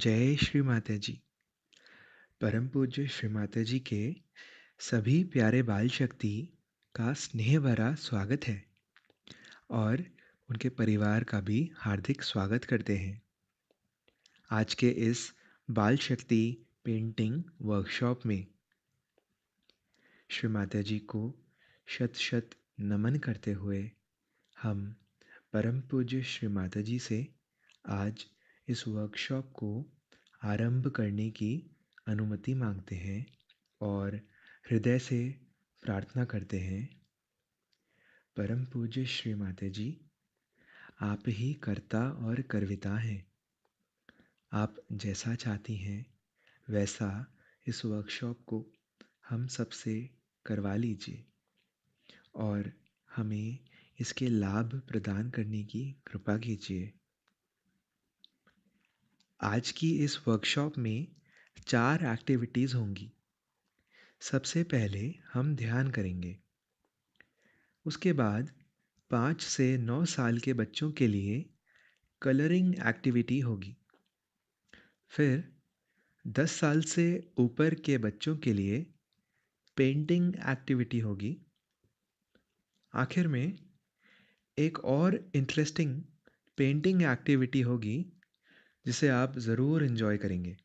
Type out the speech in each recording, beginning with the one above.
जय श्री माता जी। परम पूज्य श्री माता जी के सभी प्यारे बाल शक्ति का स्नेह भरा स्वागत है और उनके परिवार का भी हार्दिक स्वागत करते हैं। आज के इस बाल शक्ति पेंटिंग वर्कशॉप में श्री माता जी को शत शत नमन करते हुए हम परम पूज्य श्री माता जी से आज इस वर्कशॉप को आरंभ करने की अनुमति मांगते हैं और हृदय से प्रार्थना करते हैं। परम पूज्य श्री माता जी आप ही कर्ता और कर्विता हैं। आप जैसा चाहती हैं, वैसा इस वर्कशॉप को हम सबसे करवा लीजिए और हमें इसके लाभ प्रदान करने की कृपा कीजिए। आज की इस वर्कशॉप में चार एक्टिविटीज़ होंगी। सबसे पहले हम ध्यान करेंगे। उसके बाद पाँच से नौ साल के बच्चों के लिए कलरिंग एक्टिविटी होगी। फिर 10 साल से ऊपर के बच्चों के लिए पेंटिंग एक्टिविटी होगी। आखिर में एक और इंटरेस्टिंग पेंटिंग एक्टिविटी होगी जिसे आप ज़रूर इन्जॉय करेंगे।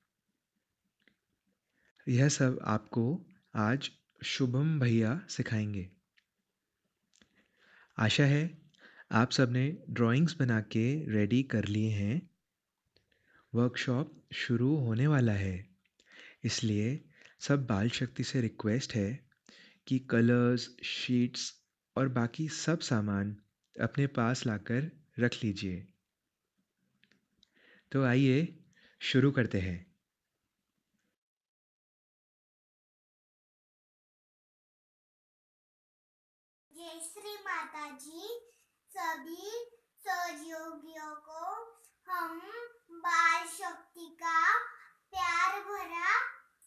यह सब आपको आज शुभम भैया सिखाएँगे। आशा है आप सबने ड्राइंग्स बना के रेडी कर लिए हैं। वर्कशॉप शुरू होने वाला है। इसलिए सब बाल शक्ति से रिक्वेस्ट है कि कलर्स शीट्स और बाकी सब सामान अपने पास लाकर रख लीजिए। तो आइए शुरू करते हैं। जय श्री माता जी सभी सहयोगियों को हम बाल शक्ति का प्यार भरा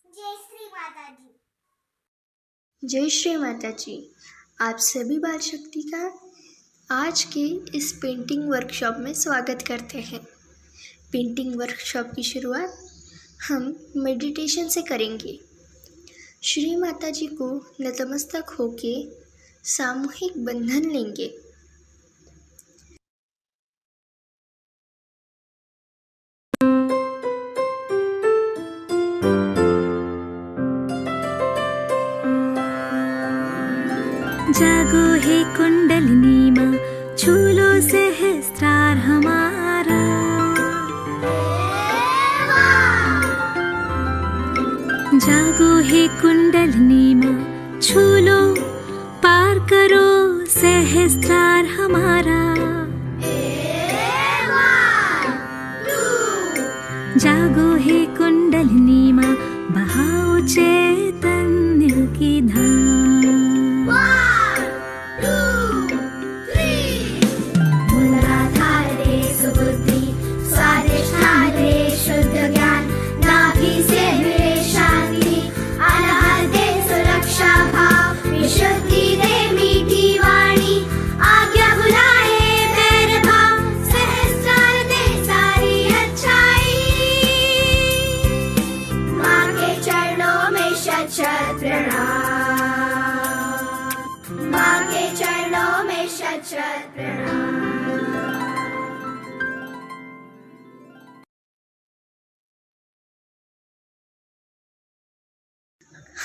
जय श्री माता जी जय श्री माता जी आप सभी बाल शक्ति का आज के इस पेंटिंग वर्कशॉप में स्वागत करते हैं। पेंटिंग वर्कशॉप की शुरुआत हम मेडिटेशन से करेंगे। श्री माता जी को नतमस्तक होके सामूहिक बंधन लेंगे।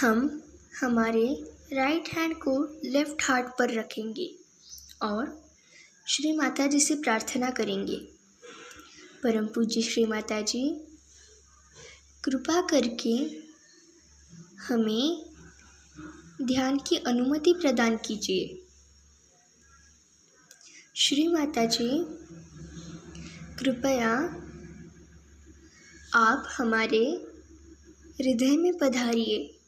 हम हमारे राइट हैंड को लेफ़्ट हार्ट पर रखेंगे और श्री माता जी से प्रार्थना करेंगे। परम पूज्य श्री माता जी, कृपा करके हमें ध्यान की अनुमति प्रदान कीजिए। श्री माता जी, कृपया आप हमारे हृदय में पधारिए।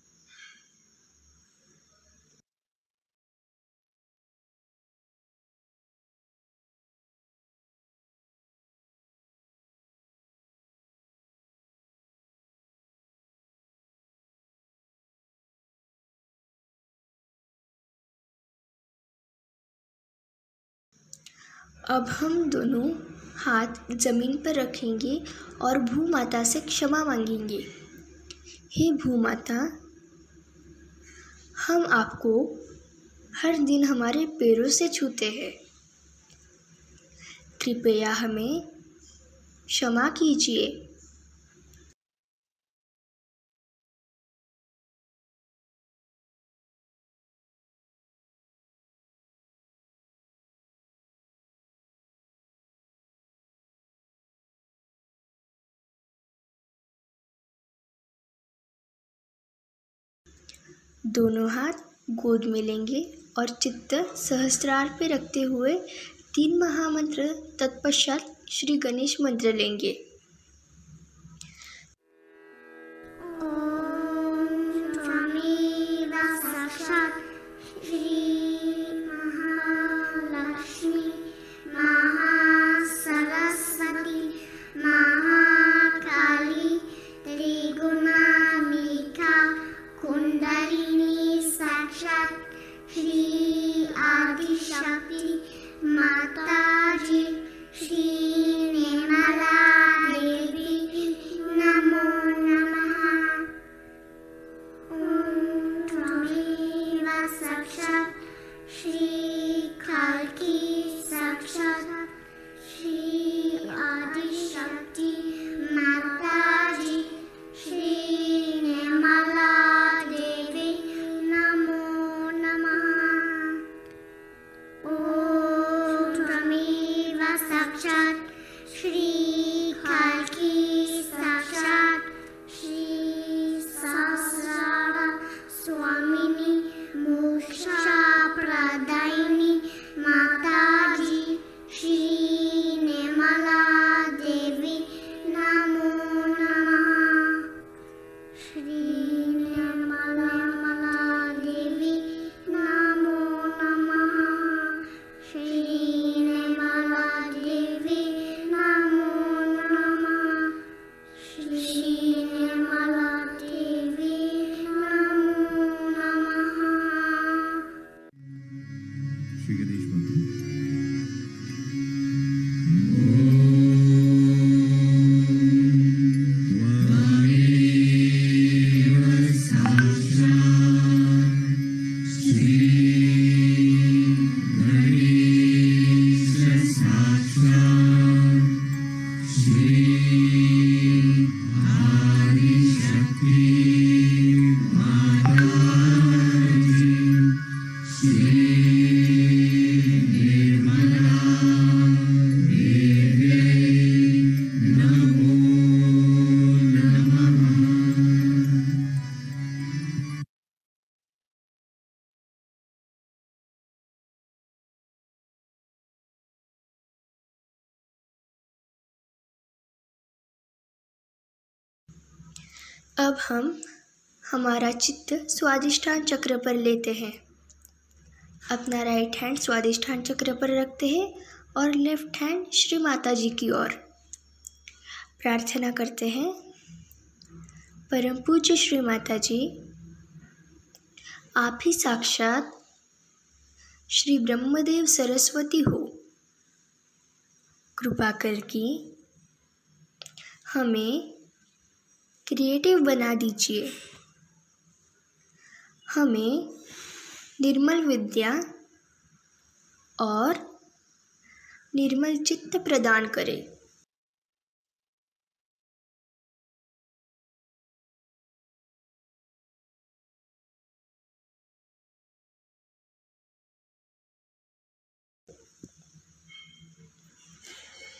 अब हम दोनों हाथ ज़मीन पर रखेंगे और भू माता से क्षमा मांगेंगे। हे भू माता हम आपको हर दिन हमारे पैरों से छूते हैं। कृपया हमें क्षमा कीजिए। दोनों हाथ गोद में लेंगे और चित्त सहस्त्रार पे रखते हुए तीन महामंत्र तत्पश्चात श्री गणेश मंत्र लेंगे। हमारा चित्त स्वादिष्ठान चक्र पर लेते हैं। अपना राइट हैंड स्वादिष्ठान चक्र पर रखते हैं और लेफ़्ट हैंड श्री माता जी की ओर। प्रार्थना करते हैं। परम पूज्य श्री माता जी, आप ही साक्षात श्री ब्रह्मदेव सरस्वती हो। कृपा करके हमें क्रिएटिव बना दीजिए। हमें निर्मल विद्या और निर्मल चित्त प्रदान करें।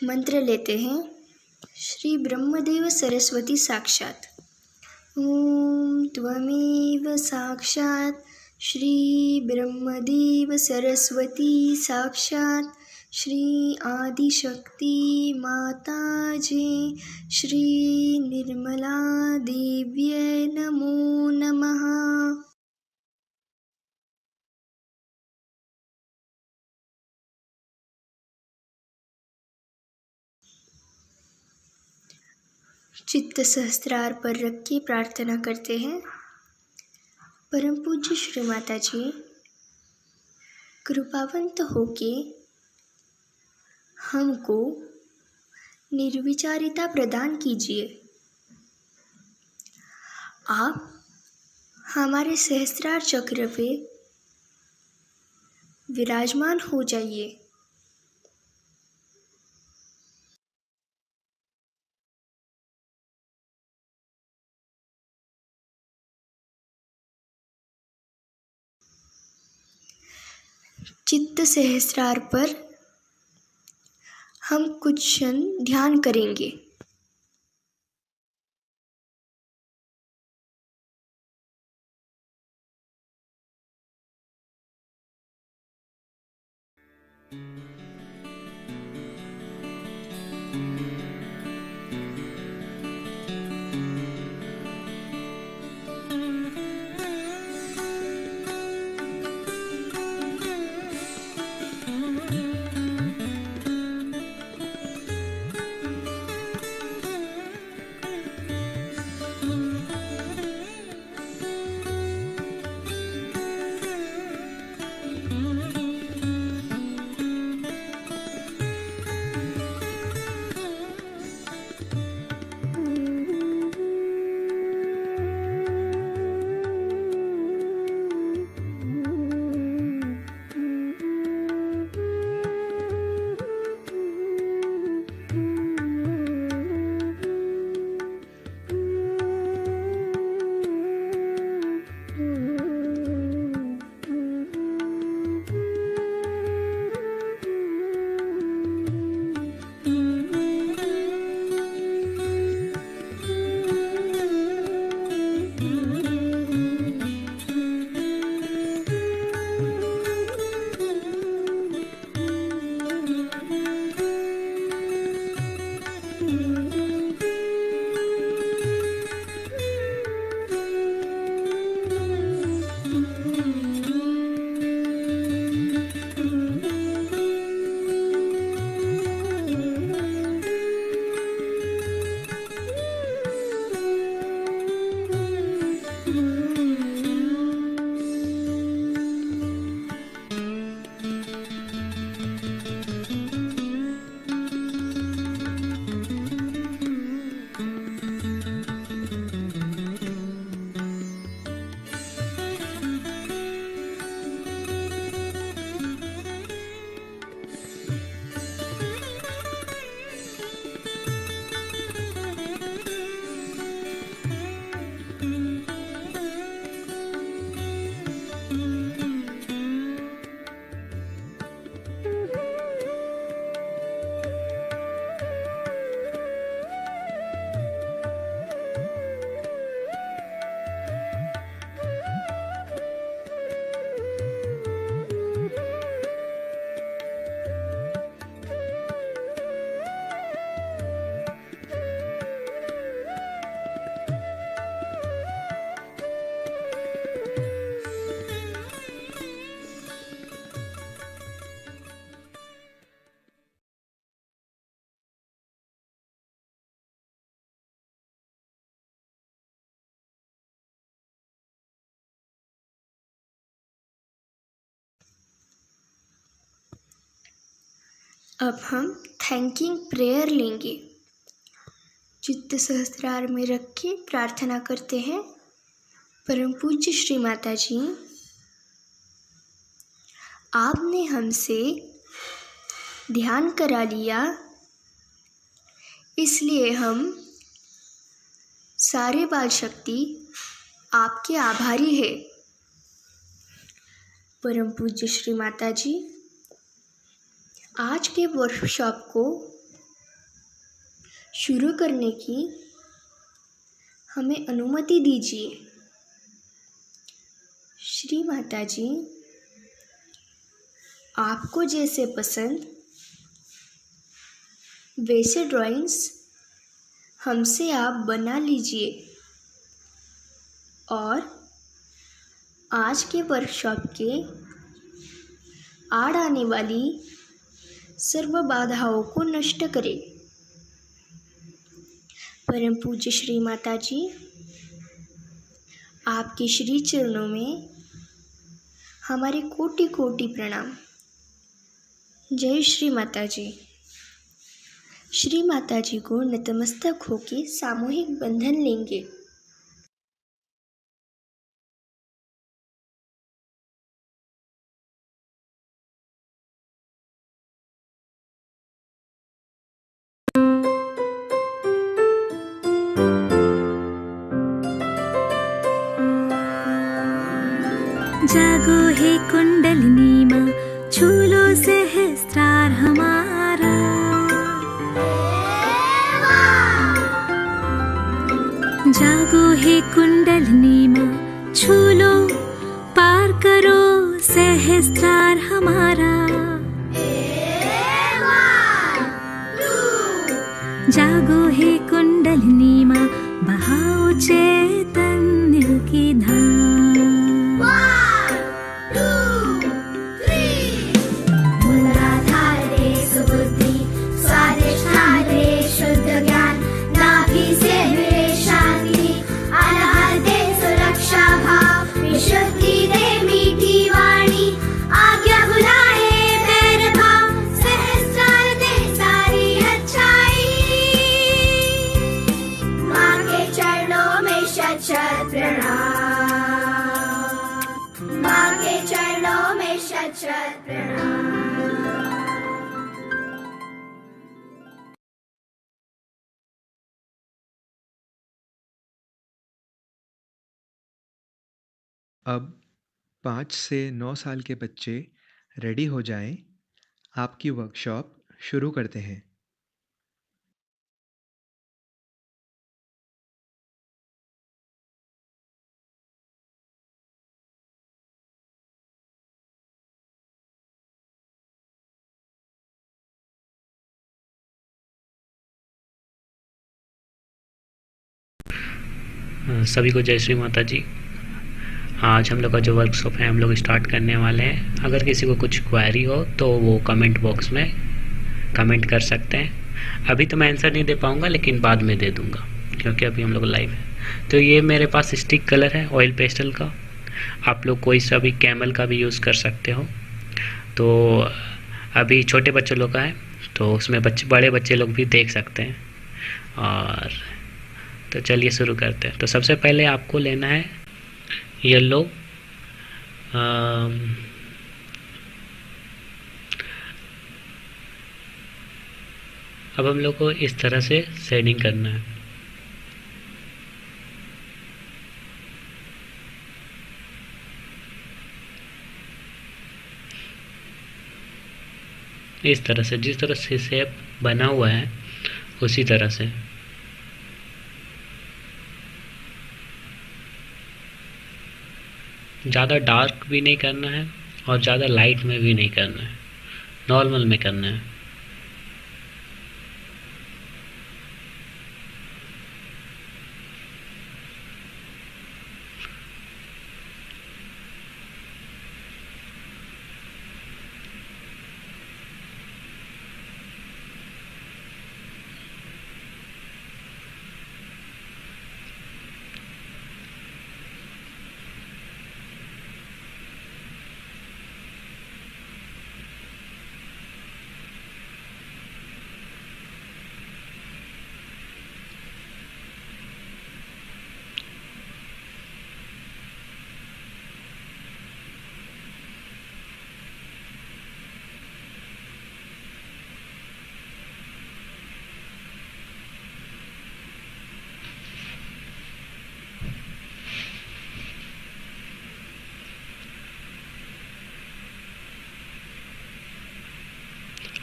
मंत्र लेते हैं, श्री ब्रह्मदेव सरस्वती साक्षात। ॐ त्वमेव साक्षात् श्रीब्रह्मदेव सरस्वती साक्षात् श्री आदिशक्ति माताजी श्री निर्मला देव्यै नमो नमः। चित्त सहस्त्रार पर रख के प्रार्थना करते हैं। परम पूज्य श्री माता जी कृपावंत होके हमको निर्विचारिता प्रदान कीजिए। आप हमारे सहस्त्रार चक्र पे विराजमान हो जाइए। चित्त सहस्रार पर हम कुछ क्षण ध्यान करेंगे। अब हम थैंकिंग प्रेयर लेंगे। चित्त सहस्त्रार में रख के प्रार्थना करते हैं। परम पूज्य श्री माता जी आपने हमसे ध्यान करा लिया। इसलिए हम सारे बाल शक्ति आपके आभारी है। परम पूज्य श्री माता जी आज के वर्कशॉप को शुरू करने की हमें अनुमति दीजिए। श्री माता जी आपको जैसे पसंद वैसे ड्राइंग्स हमसे आप बना लीजिए। और आज के वर्कशॉप के आड़ आने वाली सर्व बाधाओं को नष्ट करें। परम पूज्य श्री माता जी आपके श्री चरणों में हमारे कोटि कोटि प्रणाम। जय श्री माता जी श्री माता जी को नतमस्तक होकर सामूहिक बंधन लेंगे। करो सहस्त्रार हमारा। पाँच से नौ साल के बच्चे रेडी हो जाएँ, आपकी वर्कशॉप शुरू करते हैं। सभी को जय श्री माता जी। आज हम लोग का जो वर्कशॉप है, हम लोग स्टार्ट करने वाले हैं। अगर किसी को कुछ क्वारी हो तो वो कमेंट बॉक्स में कमेंट कर सकते हैं। अभी तो मैं आंसर नहीं दे पाऊँगा, लेकिन बाद में दे दूँगा, क्योंकि अभी हम लोग लाइव है। तो ये मेरे पास स्टिक कलर है ऑयल पेस्टल का। आप लोग कोई सा भी कैमल का भी यूज़ कर सकते हो। तो अभी छोटे बच्चे लोग का है तो उसमें बच्चे, बड़े बच्चे लोग भी देख सकते हैं। और तो चलिए शुरू करते हैं। तो सबसे पहले आपको लेना है येलो अब हम लोग को इस तरह से शेडिंग करना है। इस तरह से, जिस तरह से शेप बना हुआ है, उसी तरह से। ज़्यादा डार्क भी नहीं करना है और ज़्यादा लाइट में भी नहीं करना है। नॉर्मल में करना है।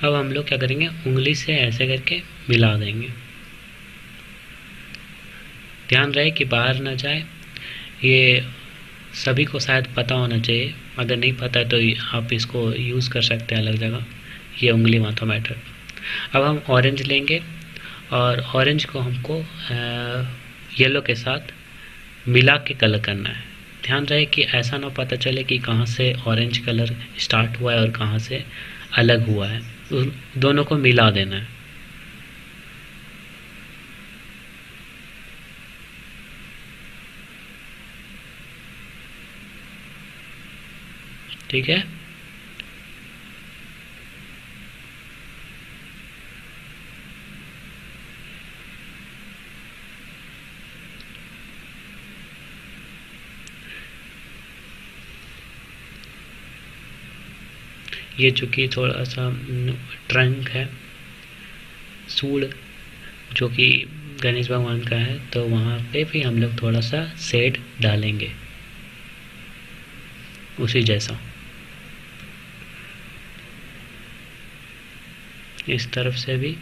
अब हम लोग क्या करेंगे? उंगली से ऐसे करके मिला देंगे। ध्यान रहे कि बाहर ना जाए। ये सभी को शायद पता होना चाहिए। अगर नहीं पता है तो आप इसको यूज़ कर सकते हैं अलग जगह। ये उंगली माथोमीटर अब हम ऑरेंज लेंगे और ऑरेंज को हमको येलो के साथ मिला के कलर करना है। ध्यान रहे कि ऐसा ना पता चले कि कहाँ से ऑरेंज कलर स्टार्ट हुआ है और कहाँ से अलग हुआ है। दोनों को मिला देना है। ठीक है? ये चूँकि थोड़ा सा ट्रंक है सूढ़ जो कि गणेश भगवान का है तो वहाँ पे भी हम लोग थोड़ा सा सेड डालेंगे। उसी जैसा। इस तरफ़ से भी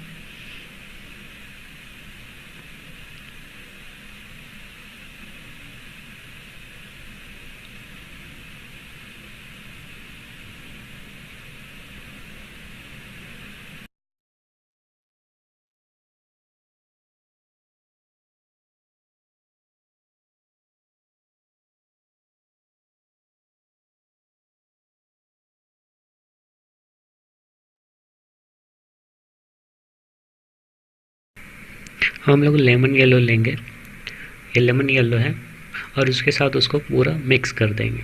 हम लोग लेमन येलो लेंगे। ये लेमन येलो है और उसके साथ उसको पूरा मिक्स कर देंगे।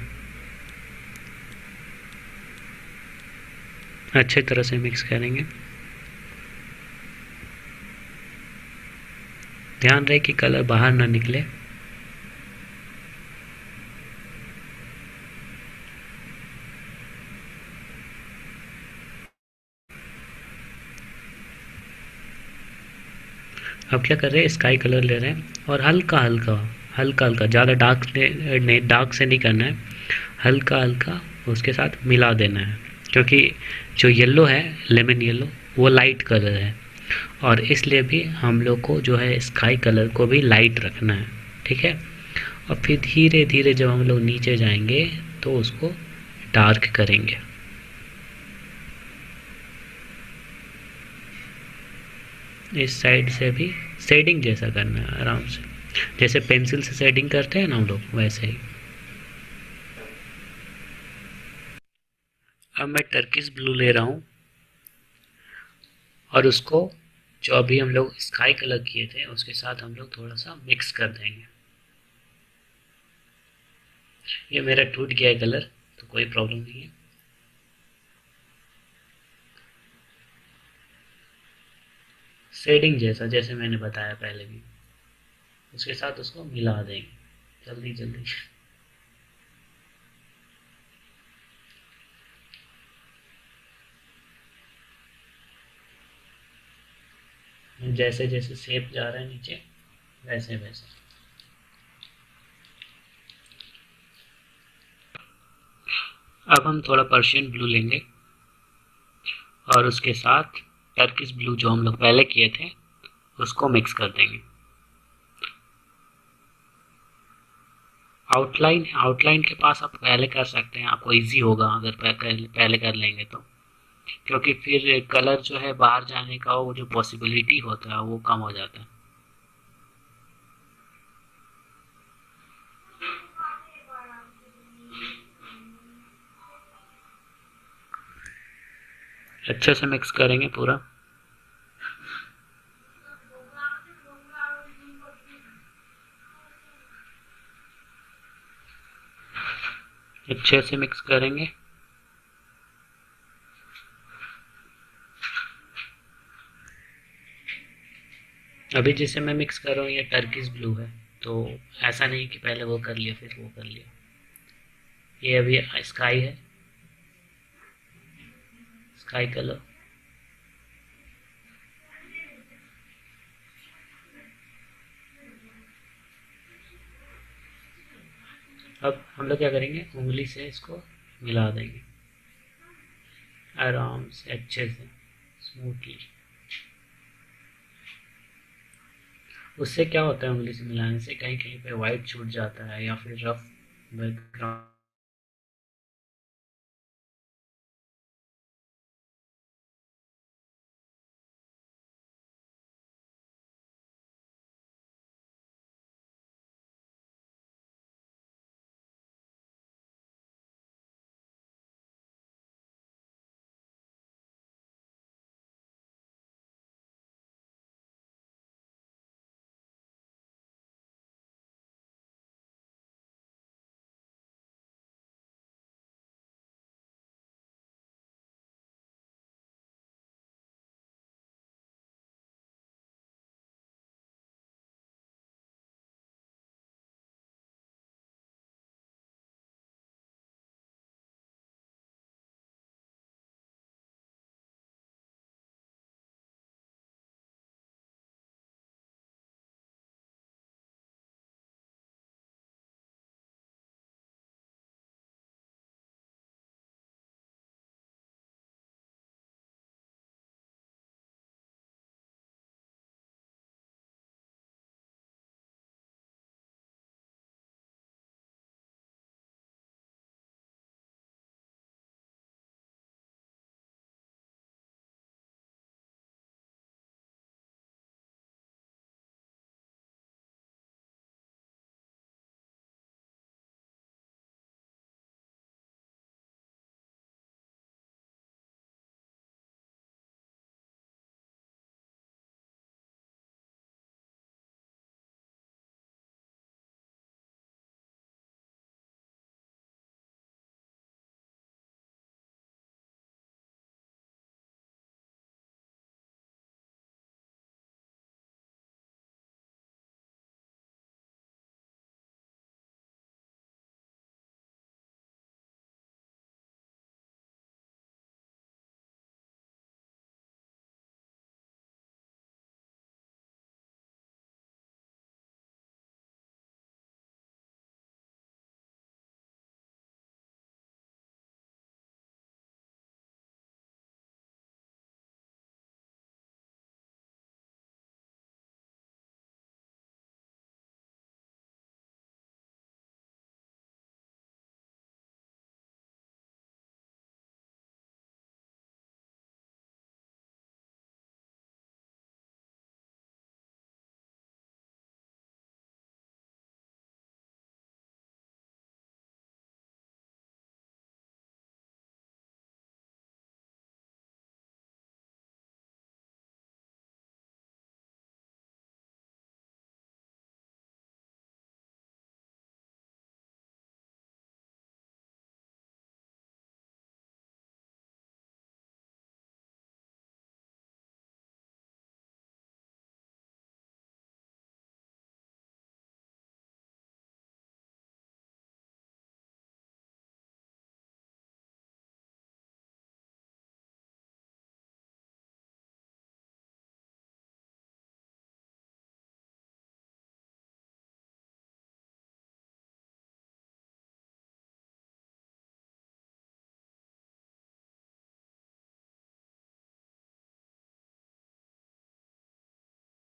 अच्छे तरह से मिक्स करेंगे। ध्यान रहे कि कलर बाहर ना निकले। अब क्या कर रहे हैं? स्काई कलर ले रहे हैं। और हल्का हल्का हल्का हल्का, ज़्यादा डार्क नहीं डार्क से नहीं करना है। हल्का हल्का उसके साथ मिला देना है। क्योंकि जो येलो है लेमन येलो वो लाइट कलर है। और इसलिए भी हम लोग को जो है स्काई कलर को भी लाइट रखना है। ठीक है? और फिर धीरे धीरे जब हम लोग नीचे जाएँगे तो उसको डार्क करेंगे। इस साइड से भी शेडिंग जैसा करना है, आराम से। जैसे पेंसिल से शेडिंग करते हैं ना हम लोग, वैसे ही। अब मैं टर्किस ब्लू ले रहा हूँ। और उसको जो अभी हम लोग स्काई कलर किए थे, उसके साथ हम लोग थोड़ा सा मिक्स कर देंगे। ये मेरा टूट गया है कलर तो कोई प्रॉब्लम नहीं है। शेडिंग जैसा, जैसे मैंने बताया पहले भी। उसके साथ उसको मिला देंगे। जल्दी जल्दी। जैसे जैसे सेप जा रहा है नीचे, वैसे वैसे। अब हम थोड़ा पर्शियन ब्लू लेंगे। और उसके साथ टर्किश ब्लू जो हम लोग पहले किए थे, उसको मिक्स कर देंगे। आउटलाइन आउटलाइन के पास आप पहले कर सकते हैं, आपको इजी होगा अगर पहले कर लेंगे तो। क्योंकि फिर कलर जो है बाहर जाने का वो जो पॉसिबिलिटी होता है, वो कम हो जाता है। अच्छे से मिक्स करेंगे पूरा। अच्छे से मिक्स करेंगे। अभी जिसे मैं मिक्स कर रहा हूँ, ये टर्किस ब्लू है तो ऐसा नहीं कि पहले वो कर लिया, फिर वो कर लिया। ये अभी स्काई है। स्काई कलर अब हम लोग क्या करेंगे? उंगली से इसको मिला देंगे। आराम से, अच्छे से स्मूथली उससे क्या होता है उंगली से मिलाने से? कहीं कहीं पे वाइट छूट जाता है या फिर रफ बैकग्राउंड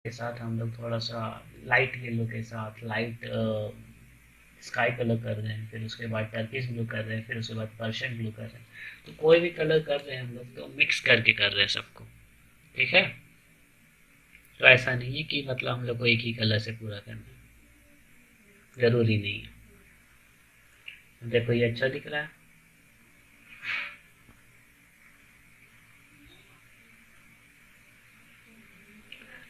के साथ हम लोग थोड़ा सा लाइट येलो के साथ लाइट स्काई कलर कर रहे हैं, फिर उसके बाद टर्किश ब्लू कर रहे हैं, फिर उसके बाद पर्शियन ब्लू कर रहे हैं। तो कोई भी कलर कर रहे हैं हम लोग तो मिक्स करके कर रहे हैं सबको। ठीक है? तो ऐसा नहीं है कि मतलब हम लोग को एक ही कलर से पूरा करना ज़रूरी नहीं है। देखो ये अच्छा दिख रहा है।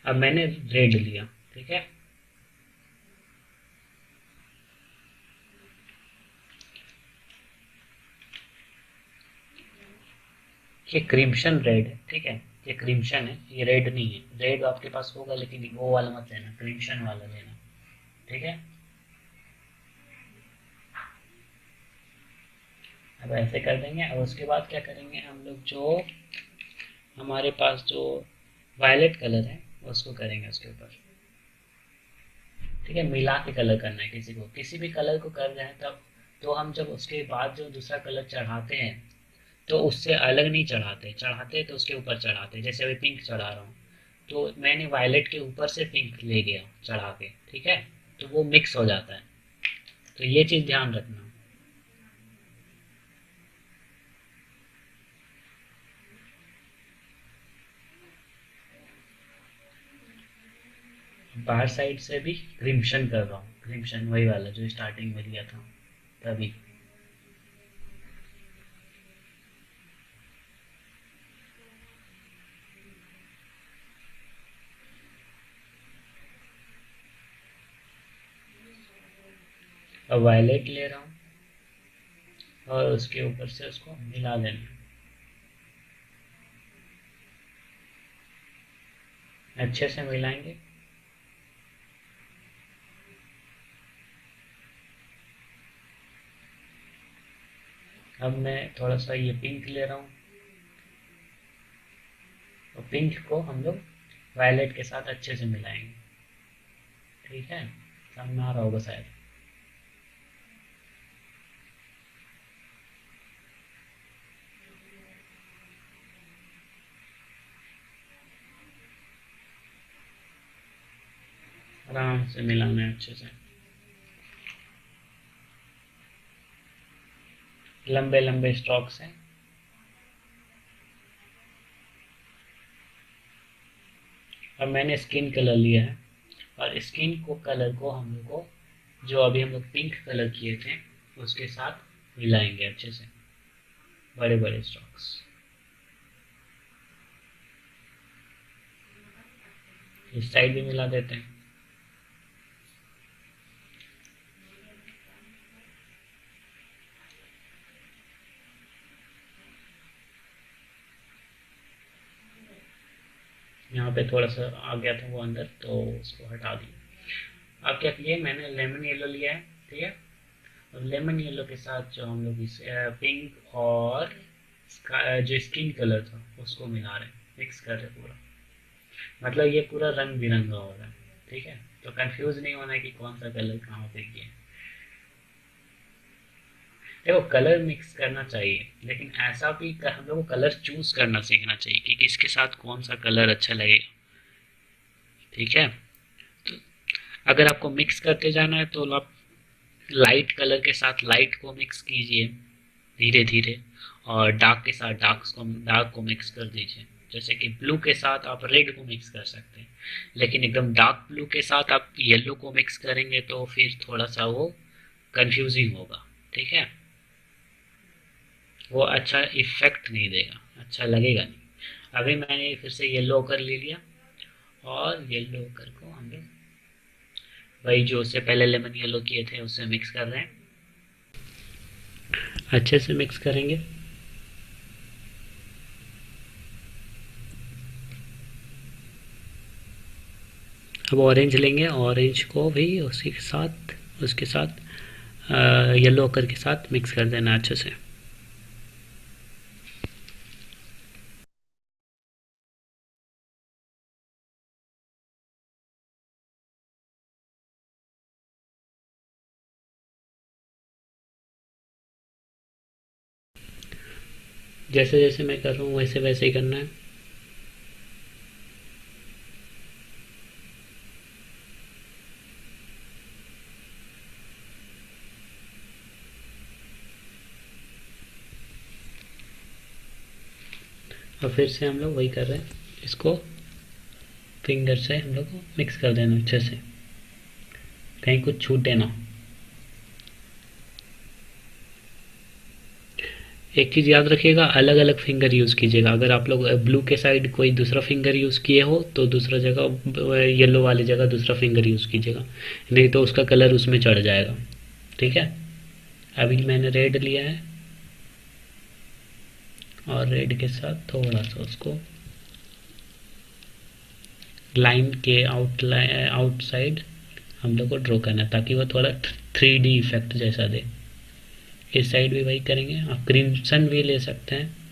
अब मैंने रेड लिया, ठीक है? ये क्रिम्शन रेड है, ठीक है? ये क्रिम्शन है, ये रेड नहीं है। रेड आपके पास होगा, लेकिन वो वाला मत लेना क्रिम्शन वाला लेना, ठीक है? अब ऐसे कर देंगे और उसके बाद क्या करेंगे हम लोग जो हमारे पास जो वायलेट कलर है उसको करेंगे उसके ऊपर। ठीक है, मिला के कलर करना है किसी को। किसी भी कलर को कर रहे हैं, तब तो हम जब उसके बाद जो दूसरा कलर चढ़ाते हैं तो उससे अलग नहीं चढ़ाते। चढ़ाते तो उसके ऊपर चढ़ाते जैसे अभी पिंक चढ़ा रहा हूँ तो मैंने वायलेट के ऊपर से पिंक ले गया चढ़ा के, ठीक है? तो वो मिक्स हो जाता है। तो ये चीज़ ध्यान रखना। बाहर साइड से भी क्रिम्शन कर रहा हूँ। क्रिम्शन वही वाला जो स्टार्टिंग में लिया था, तभी। अब वायलेट ले रहा हूँ, और उसके ऊपर से उसको मिला देना अच्छे से मिलाएँगे। अब मैं थोड़ा सा ये पिंक ले रहा हूँ। और पिंक को हम लोग वायलेट के साथ अच्छे से मिलाएँगे। ठीक है? सामने आ रहा होगा शायद। आराम से मिलाना है अच्छे से। लंबे लंबे स्ट्रोक्स हैं। और मैंने स्किन कलर लिया है। और स्किन को कलर को हम लोग को, जो अभी हम लोग पिंक कलर किए थे, उसके साथ मिलाएँगे अच्छे से। बड़े बड़े स्ट्रोक्स इस साइड भी मिला देते हैं। यहाँ पे थोड़ा सा आ गया था वो अंदर तो उसको हटा दिया। अब क्या किया मैंने लेमन येलो लिया है, ठीक है? और लेमन येलो के साथ जो हम लोग इस पिंक और जो स्किन कलर था, उसको मिला रहे मिक्स कर रहे पूरा। मतलब ये पूरा रंग बिरंगा हो रहा है, ठीक है? तो कंफ्यूज नहीं होना है कि कौन सा कलर कहाँ पे किया देखो कलर मिक्स करना चाहिए। लेकिन ऐसा भी हम लोग को कलर चूज़ करना सीखना चाहिए कि किसके साथ कौन सा कलर अच्छा लगेगा। ठीक है? तो अगर आपको मिक्स करते जाना है तो आप लाइट कलर के साथ लाइट को मिक्स कीजिए, धीरे धीरे, और डार्क के साथ डार्क को डार्क को मिक्स कर दीजिए। जैसे कि ब्लू के साथ आप रेड को मिक्स कर सकते हैं, लेकिन एकदम डार्क ब्लू के साथ आप येलो को मिक्स करेंगे तो फिर थोड़ा सा वो कन्फ्यूजिंग होगा। ठीक है? वो अच्छा इफ़ेक्ट नहीं देगा अच्छा लगेगा नहीं। अभी मैंने फिर से येलो कर ले लिया, और येलो कर को हम लोग वही जो उससे पहले लेमन येलो किए थे, उससे मिक्स कर रहे हैं। अच्छे से मिक्स करेंगे। अब ऑरेंज लेंगे ऑरेंज को भी उसी के साथ, उसके साथ येलो कर के साथ मिक्स कर देना अच्छे से। जैसे जैसे मैं कर रहा हूँ, वैसे वैसे ही करना है। और फिर से हम लोग वही कर रहे हैं। इसको फिंगर से हम लोग को मिक्स कर देना अच्छे से। कहीं कुछ छूटे ना। एक चीज़ याद रखिएगा अलग अलग फिंगर यूज़ कीजिएगा। अगर आप लोग ब्लू के साइड कोई दूसरा फिंगर यूज़ किए हो तो दूसरा जगह येलो वाली जगह दूसरा फिंगर यूज़ कीजिएगा। नहीं तो उसका कलर उसमें चढ़ जाएगा। ठीक है? अभी मैंने रेड लिया है। और रेड के साथ थोड़ा सा उसको लाइन के आउट आउटसाइड हम लोग को ड्रॉ करना ताकि वो थोड़ा थ्री डी इफ़ेक्ट जैसा दे। इस साइड भी वही करेंगे। आप क्रिम्सन भी ले सकते हैं।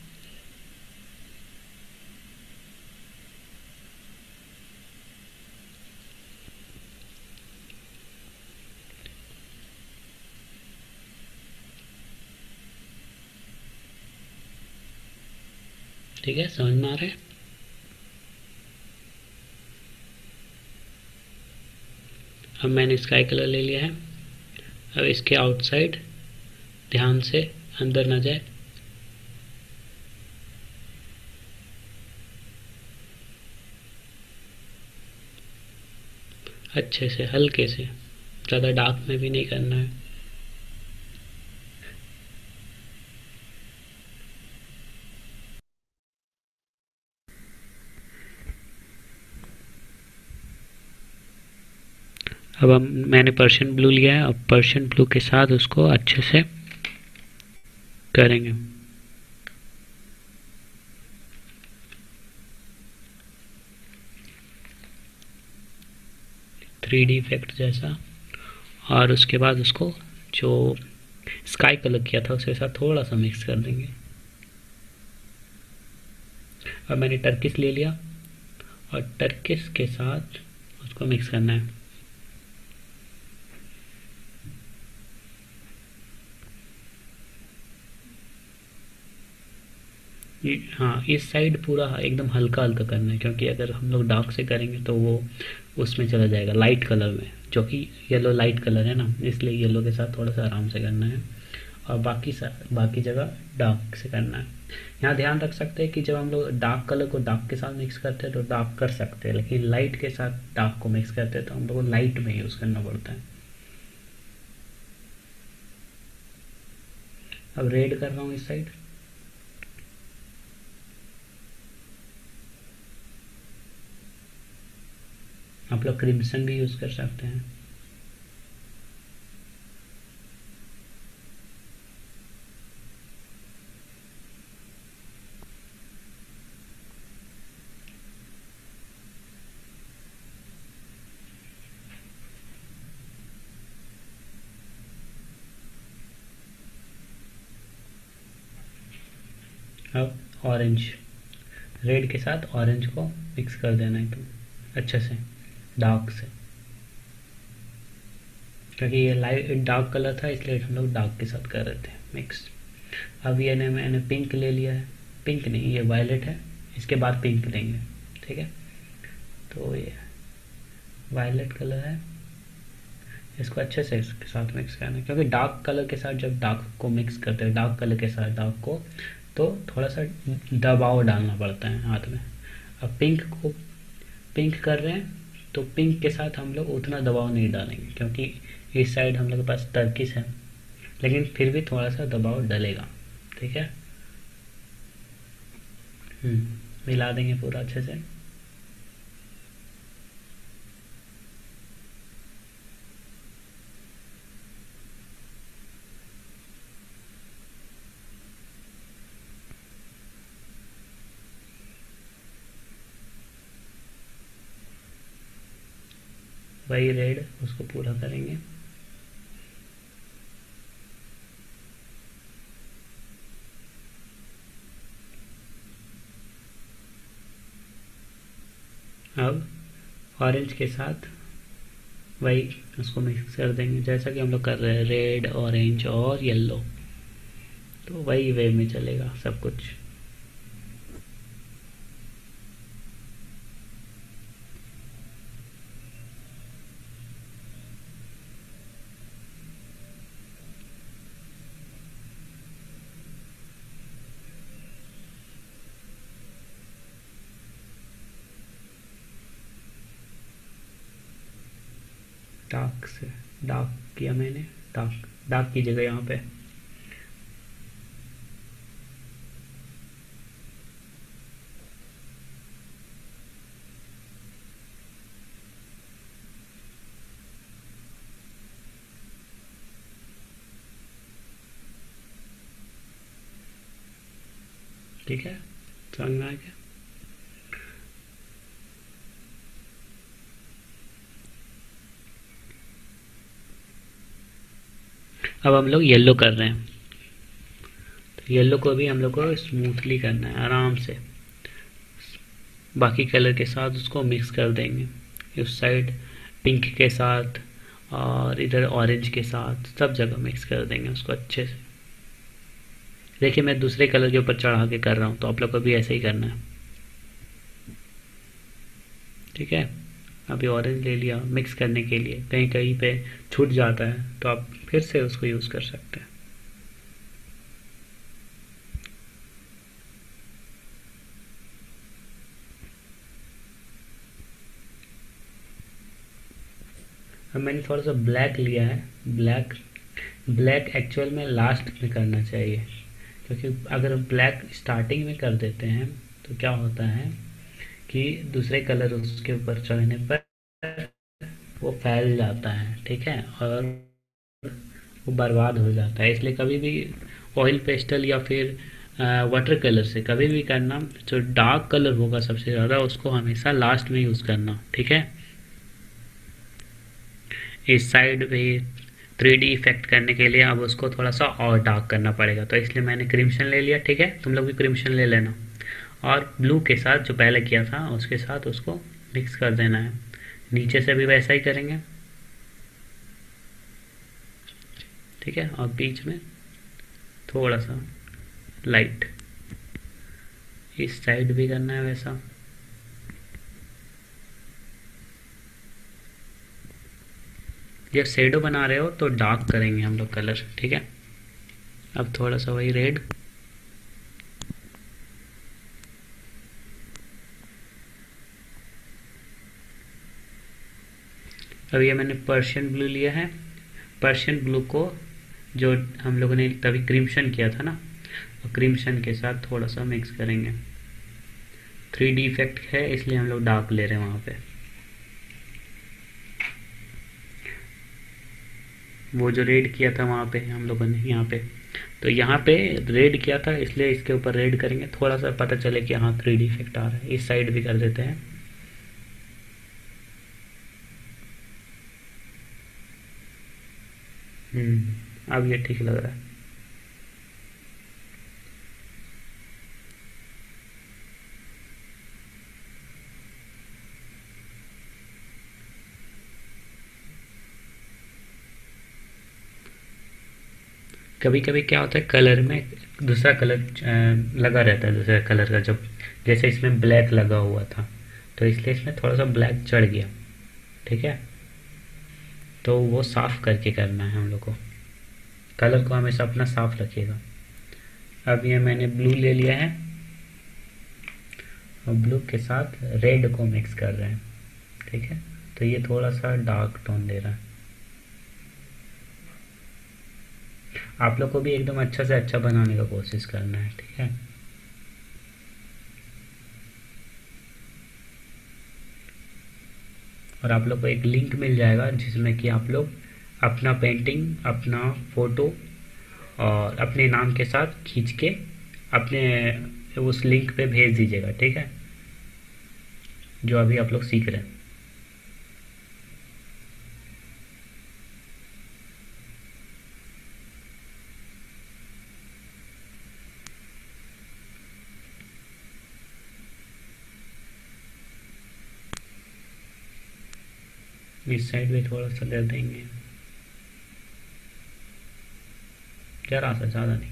ठीक है, समझ में आ रहा है? अब मैंने स्काई कलर ले लिया है। अब इसके आउटसाइड ध्यान से अंदर ना जाए। अच्छे से, हल्के से, ज़्यादा डार्क में भी नहीं करना है। अब हम, मैंने पर्शियन ब्लू लिया है, अब पर्शियन ब्लू के साथ उसको अच्छे से करेंगे। थ्री डी इफ़ेक्ट जैसा, और उसके बाद उसको जो स्काई कलर किया था उसके साथ थोड़ा सा मिक्स कर देंगे। अब मैंने टर्किस ले लिया, और टर्किस के साथ उसको मिक्स करना है। हाँ इस साइड पूरा एकदम हल्का हल्का करना है, क्योंकि अगर हम लोग डार्क से करेंगे तो वो उसमें चला जाएगा लाइट कलर में, जो कि येलो लाइट कलर है ना, इसलिए येलो के साथ थोड़ा सा आराम से करना है और बाकी सा, बाकी जगह डार्क से करना है। यहाँ ध्यान रख सकते हैं कि जब हम लोग डार्क कलर को डार्क के साथ मिक्स करते हैं तो डार्क कर सकते हैं, लेकिन लाइट के साथ डार्क को मिक्स करते हैं तो हम लोग को लाइट में यूज़ करना पड़ता है। अब रेड कर रहा हूँ इस साइड आप लोग क्रिम्सन भी यूज़ कर सकते हैं। अब ऑरेंज रेड के साथ ऑरेंज को मिक्स कर देना है तो अच्छे से। डार्क से। क्योंकि ये लाइट डार्क कलर था, इसलिए हम लोग डार्क के साथ कर रहे थे मिक्स अब ये ने, मैंने पिंक ले लिया है। पिंक नहीं, ये वायलेट है। इसके बाद पिंक लेंगे ठीक है? तो ये वायलेट कलर है। इसको अच्छे से इसके साथ मिक्स करना है। क्योंकि डार्क कलर के साथ जब डार्क को मिक्स करते हैं डार्क कलर के साथ डार्क को तो थोड़ा सा दबाव डालना पड़ता है हाथ में। अब पिंक को पिंक कर रहे हैं। तो पिंक के साथ हम लोग उतना दबाव नहीं डालेंगे क्योंकि इस साइड हम लोग के पास टर्किस है। लेकिन फिर भी थोड़ा सा दबाव डलेगा ठीक है? हम्म, मिला देंगे पूरा अच्छे से। वही रेड, उसको पूरा करेंगे। अब ऑरेंज के साथ वही उसको मिक्स कर देंगे, जैसा कि हम लोग कर रहे हैं रेड ऑरेंज और येलो तो वही वे में चलेगा सब कुछ डार्क से डार्क किया डाक डार्क की जगह यहाँ पे ठीक है समझ में आ गया अब हम लोग येलो कर रहे हैं। तो येलो को भी हम लोग को स्मूथली करना है, आराम से। बाकी कलर के साथ उसको मिक्स कर देंगे। उस साइड पिंक के साथ और इधर ऑरेंज के साथ सब जगह मिक्स कर देंगे उसको अच्छे से। देखिए, मैं दूसरे कलर के ऊपर चढ़ा के कर रहा हूँ तो आप लोग को भी ऐसे ही करना है। ठीक है? अभी ऑरेंज ले लिया मिक्स करने के लिए, कहीं कहीं पे छूट जाता है तो आप फिर से उसको यूज़ कर सकते हैं। अब मैंने थोड़ा सा ब्लैक लिया है ब्लैक ब्लैक एक्चुअल में लास्ट में करना चाहिए, क्योंकि अगर ब्लैक स्टार्टिंग में कर देते हैं तो क्या होता है? कि दूसरे कलर उसके ऊपर चढ़ने पर वो फैल जाता है, ठीक है? और वो बर्बाद हो जाता है। इसलिए कभी भी ऑयल पेस्टल या फिर वाटर कलर से कभी भी करना, जो डार्क कलर होगा सबसे ज़्यादा, उसको हमेशा लास्ट में यूज़ करना, ठीक है? इस साइड भी थ्री डी इफ़ेक्ट करने के लिए अब उसको थोड़ा सा और डार्क करना पड़ेगा। तो इसलिए मैंने क्रिम्शन ले लिया, ठीक है? तुम लोग भी क्रिम्शन ले लेना। और ब्लू के साथ जो पहले किया था, उसके साथ उसको मिक्स कर देना है। नीचे से भी वैसा ही करेंगे। ठीक है? और बीच में थोड़ा सा लाइट इस साइड भी करना है वैसा। जब शेडो बना रहे हो तो डार्क करेंगे हम लोग कलर ठीक है? अब थोड़ा सा वही रेड अब ये मैंने पर्शियन ब्लू लिया है। पर्शियन ब्लू को जो हम लोगों ने तभी क्रीमशन किया था ना, और क्रीमशन के साथ थोड़ा सा मिक्स करेंगे। थ्री डी इफ़ेक्ट है, इसलिए हम लोग डार्क ले रहे हैं वहाँ पे। वो जो रेड किया था वहाँ पे हम लोगों ने यहाँ पे। तो यहाँ पे रेड किया था, इसलिए इसके ऊपर रेड करेंगे। थोड़ा सा पता चले कि हाँ थ्री डी इफ़ेक्ट आ रहा है। इस साइड भी कर देते हैं। अब ये ठीक लग रहा है। कभी कभी क्या होता है कलर में दूसरा कलर लगा रहता है, दूसरा कलर का जब, जैसे इसमें ब्लैक लगा हुआ था तो इसलिए इसमें थोड़ा सा ब्लैक चढ़ गया, ठीक है? तो वो साफ़ करके करना है हम लोग को। कलर को हमेशा अपना साफ़ रखिएगा। अब ये मैंने ब्लू ले लिया है। और ब्लू के साथ रेड को मिक्स कर रहे हैं। ठीक है? तो ये थोड़ा सा डार्क टोन दे रहा है। आप लोग को भी एकदम अच्छा से अच्छा बनाने का कोशिश करना है, ठीक है? और आप लोग को एक लिंक मिल जाएगा जिसमें कि आप लोग अपना पेंटिंग अपना फ़ोटो और अपने नाम के साथ खींच के अपने, उस लिंक पे भेज दीजिएगा, ठीक है? जो अभी आप लोग सीख रहे हैं। इस साइड भी थोड़ा सा दे देंगे। जरा सा ज़्यादा नहीं।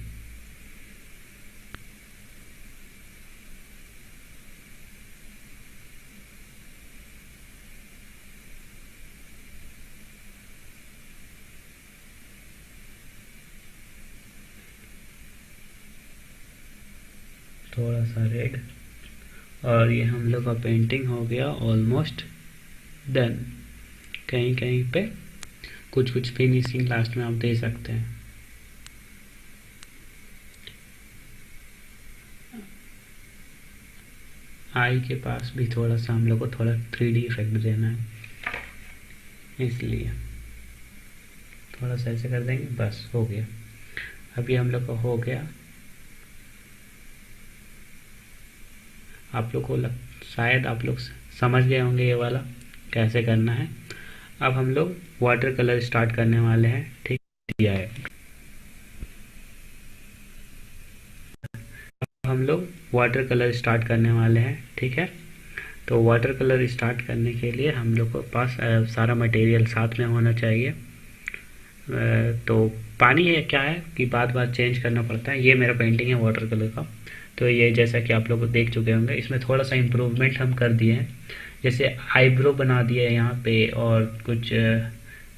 थोड़ा सा रेड। और ये हम लोग का पेंटिंग हो गया ऑलमोस्ट डन कहीं कहीं पे कुछ कुछ फिनिशिंग लास्ट में आप दे सकते हैं। आई के पास भी थोड़ा सा हम लोग को थोड़ा थ्री डी इफ़ेक्ट देना है, इसलिए। थोड़ा सा ऐसे कर देंगे, बस, हो गया। अभी हम लोग का हो गया। आप लोग को लग, शायद आप लोग समझ गए होंगे ये वाला, कैसे करना है। अब हम लोग वाटर कलर स्टार्ट करने वाले हैं। ठीक किया है। हम लोग वाटर कलर स्टार्ट करने वाले हैं। ठीक है? तो वाटर कलर स्टार्ट करने के लिए हम लोग को पास सारा मटेरियल साथ में होना चाहिए। तो पानी है क्या है कि बार बार चेंज करना पड़ता है? ये मेरा पेंटिंग है वाटर कलर का। तो ये जैसा कि आप लोग देख चुके होंगे, इसमें थोड़ा सा इम्प्रूवमेंट हम कर दिए हैं। जैसे आईब्रो बना दिए है यहाँ पे और कुछ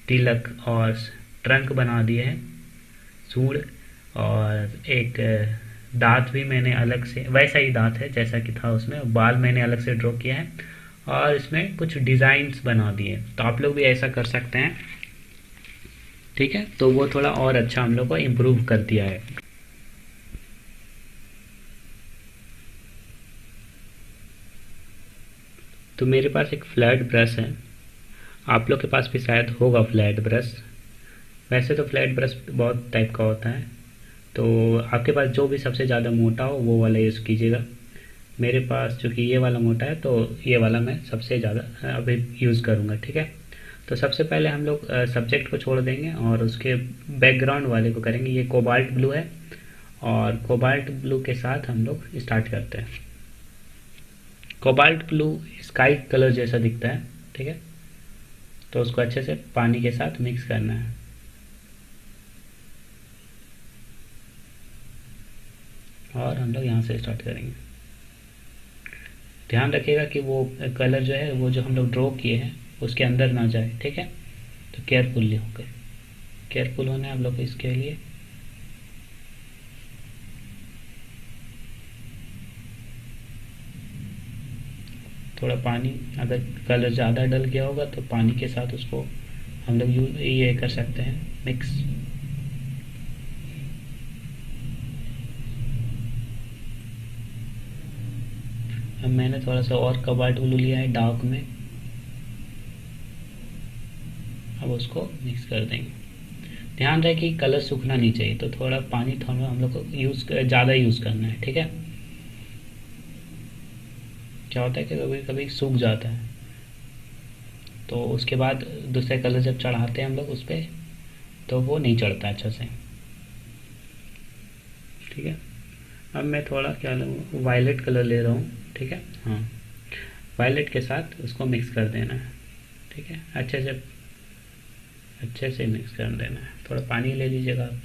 तिलक और ट्रंक बना दिए हैं सूढ़ और एक दांत भी मैंने अलग से, वैसा ही दांत है जैसा कि था उसमें, बाल मैंने अलग से ड्रॉ किया है और इसमें कुछ डिज़ाइंस बना दिए तो आप लोग भी ऐसा कर सकते हैं, ठीक है? तो वो थोड़ा और अच्छा हम लोग को इम्प्रूव कर दिया है। तो मेरे पास एक फ्लैट ब्रश है। आप लोग के पास भी शायद होगा फ्लैट ब्रश। वैसे तो फ्लैट ब्रश बहुत टाइप का होता है। तो आपके पास जो भी सबसे ज़्यादा मोटा हो, वो वाला यूज़ कीजिएगा। मेरे पास चूँकि ये वाला मोटा है तो ये वाला मैं सबसे ज़्यादा अभी यूज़ करूँगा, ठीक है? तो सबसे पहले हम लोग सब्जेक्ट को छोड़ देंगे और उसके बैकग्राउंड वाले को करेंगे। ये कोबाल्ट ब्लू है और कोबाल्ट ब्लू के साथ हम लोग स्टार्ट करते हैं। कोबाल्ट ब्लू स्काई कलर जैसा दिखता है, ठीक है? तो उसको अच्छे से पानी के साथ मिक्स करना है। और हम लोग यहाँ से स्टार्ट करेंगे। ध्यान रखिएगा कि वो कलर जो है, वो जो हम लोग ड्रॉ किए हैं, उसके अंदर ना जाए, ठीक है? तो केयरफुल्ली होकर। केयरफुल होना है आप लोग इसके लिए। थोड़ा पानी, अगर कलर ज़्यादा डल गया होगा तो पानी के साथ उसको हम लोग यूज़, ये कर सकते हैं, मिक्स। अब मैंने थोड़ा सा और कबाट ब्लू लिया है डार्क में। अब उसको मिक्स कर देंगे। ध्यान रहे कि कलर सूखना नहीं चाहिए तो थोड़ा पानी थोड़ा हम लोग को यूज़, ज़्यादा यूज़ करना है, ठीक है? क्या होता है कि कभी कभी सूख जाता है। तो उसके बाद दूसरे कलर जब चढ़ाते हैं हम लोग उस पर तो वो नहीं चढ़ता अच्छे से। ठीक है? अब मैं थोड़ा क्या लूँ वायलेट कलर ले रहा हूँ ठीक है? हाँ। वायलेट के साथ उसको मिक्स कर देना है ठीक है? अच्छे से अच्छे से मिक्स कर देना है। थोड़ा पानी ले लीजिएगा आप।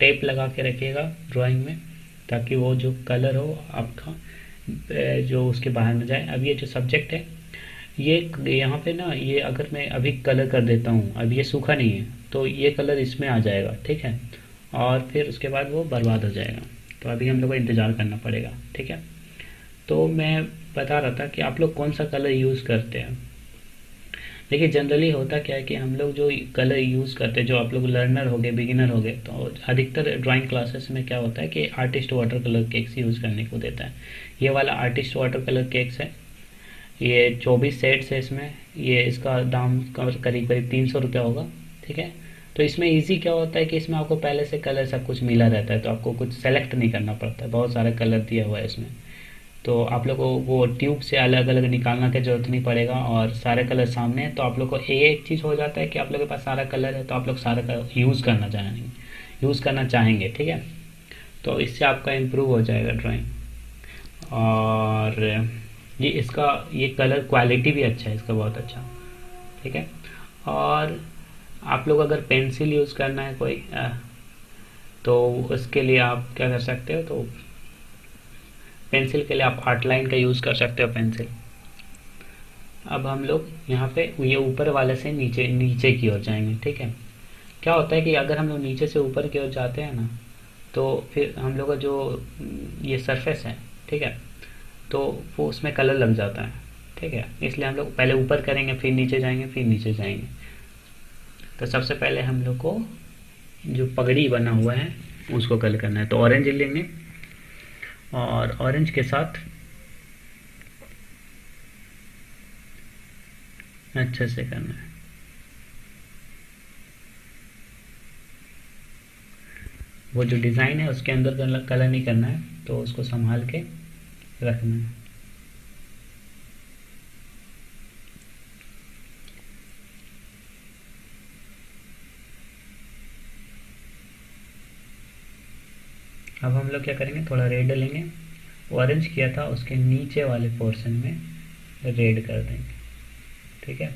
टेप लगा के रखिएगा ड्राइंग में, ताकि वो जो कलर हो, आपका जो उसके बाहर में जाए। अब ये जो सब्जेक्ट है, ये यहाँ पे ना, ये अगर मैं अभी कलर कर देता हूँ, अब ये सूखा नहीं है तो ये कलर इसमें आ जाएगा, ठीक है? और फिर उसके बाद वो बर्बाद हो जाएगा। तो अभी हम लोग को इंतज़ार करना पड़ेगा, ठीक है? तो मैं बता रहा था कि आप लोग कौन सा कलर यूज़ करते हैं? देखिए जनरली होता क्या है कि हम लोग जो कलर यूज़ करते हैं, जो आप लोग लर्नर हो गए बिगिनर हो गए तो अधिकतर ड्राइंग क्लासेस में क्या होता है कि artist water colour cakes use करने को देता है। ये वाला आर्टिस्ट वाटर कलर केक्स है। ये चौबीस सेट्स है इसमें। ये इसका दाम करीब करीब तीन सौ होगा, ठीक है? तो इसमें इजी क्या होता है कि इसमें आपको पहले से कलर सब कुछ मिला रहता है तो आपको कुछ सेलेक्ट नहीं करना पड़ता। है बहुत सारे कलर दिया हुआ है इसमें। तो आप लोग को वो ट्यूब से अलग अलग निकालना की ज़रूरत नहीं पड़ेगा और सारे कलर सामने हैं तो आप लोग को एक चीज़ हो जाता है कि आप लोग के पास सारा कलर है तो आप लोग सारा कलर यूज़ करना चाहेंगे यूज़ करना चाहेंगे, ठीक है? तो इससे आपका इम्प्रूव हो जाएगा ड्राइंग और ये इसका, ये कलर क्वालिटी भी अच्छा है, इसका बहुत अच्छा ठीक है? और आप लोग अगर पेंसिल यूज़ करना है कोई तो उसके लिए आप क्या कर सकते हो तो पेंसिल के लिए आप आर्ट लाइन का यूज़ कर सकते हो पेंसिल। अब हम लोग यहाँ पे ये ऊपर वाले से नीचे नीचे की ओर जाएँगे, ठीक है? क्या होता है कि अगर हम लोग नीचे से ऊपर की ओर जाते हैं ना तो फिर हम लोग का जो, ये सरफेस है, ठीक है? तो वो उसमें कलर लग जाता है, ठीक है? इसलिए हम लोग पहले ऊपर करेंगे, फिर नीचे जाएँगे, फिर नीचे जाएँगे। तो सबसे पहले हम लोग को जो पगड़ी बना हुआ है, उसको कलर करना है। तो ऑरेंज लेंगे और ऑरेंज के साथ। अच्छे से करना है। वो जो डिज़ाइन है, उसके अंदर कलर नहीं करना है तो उसको संभाल के रखना है। अब हम लोग क्या करेंगे? थोड़ा रेड लेंगे। ऑरेंज किया था, उसके नीचे वाले पोर्शन में रेड कर देंगे। ठीक है?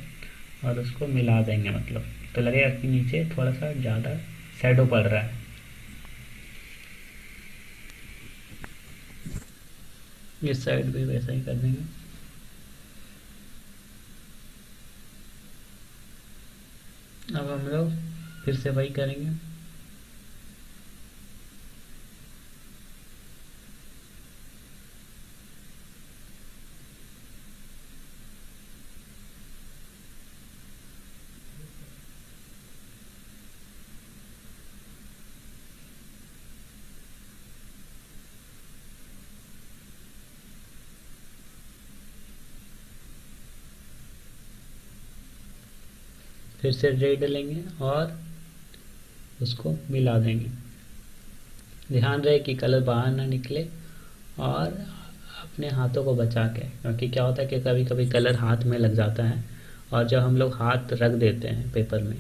और उसको मिला देंगे मतलब। तो लगेगा कि नीचे थोड़ा सा ज़्यादा शेडो पड़ रहा है। इस साइड भी वैसा ही कर देंगे। अब हम लोग फिर से वही करेंगे। फिर से रेड लेंगे और उसको मिला देंगे। ध्यान रहे कि कलर बाहर ना निकले और अपने हाथों को बचा के, क्योंकि क्या होता है कि कभी कभी कलर हाथ में लग जाता है और जब हम लोग हाथ रख देते हैं पेपर में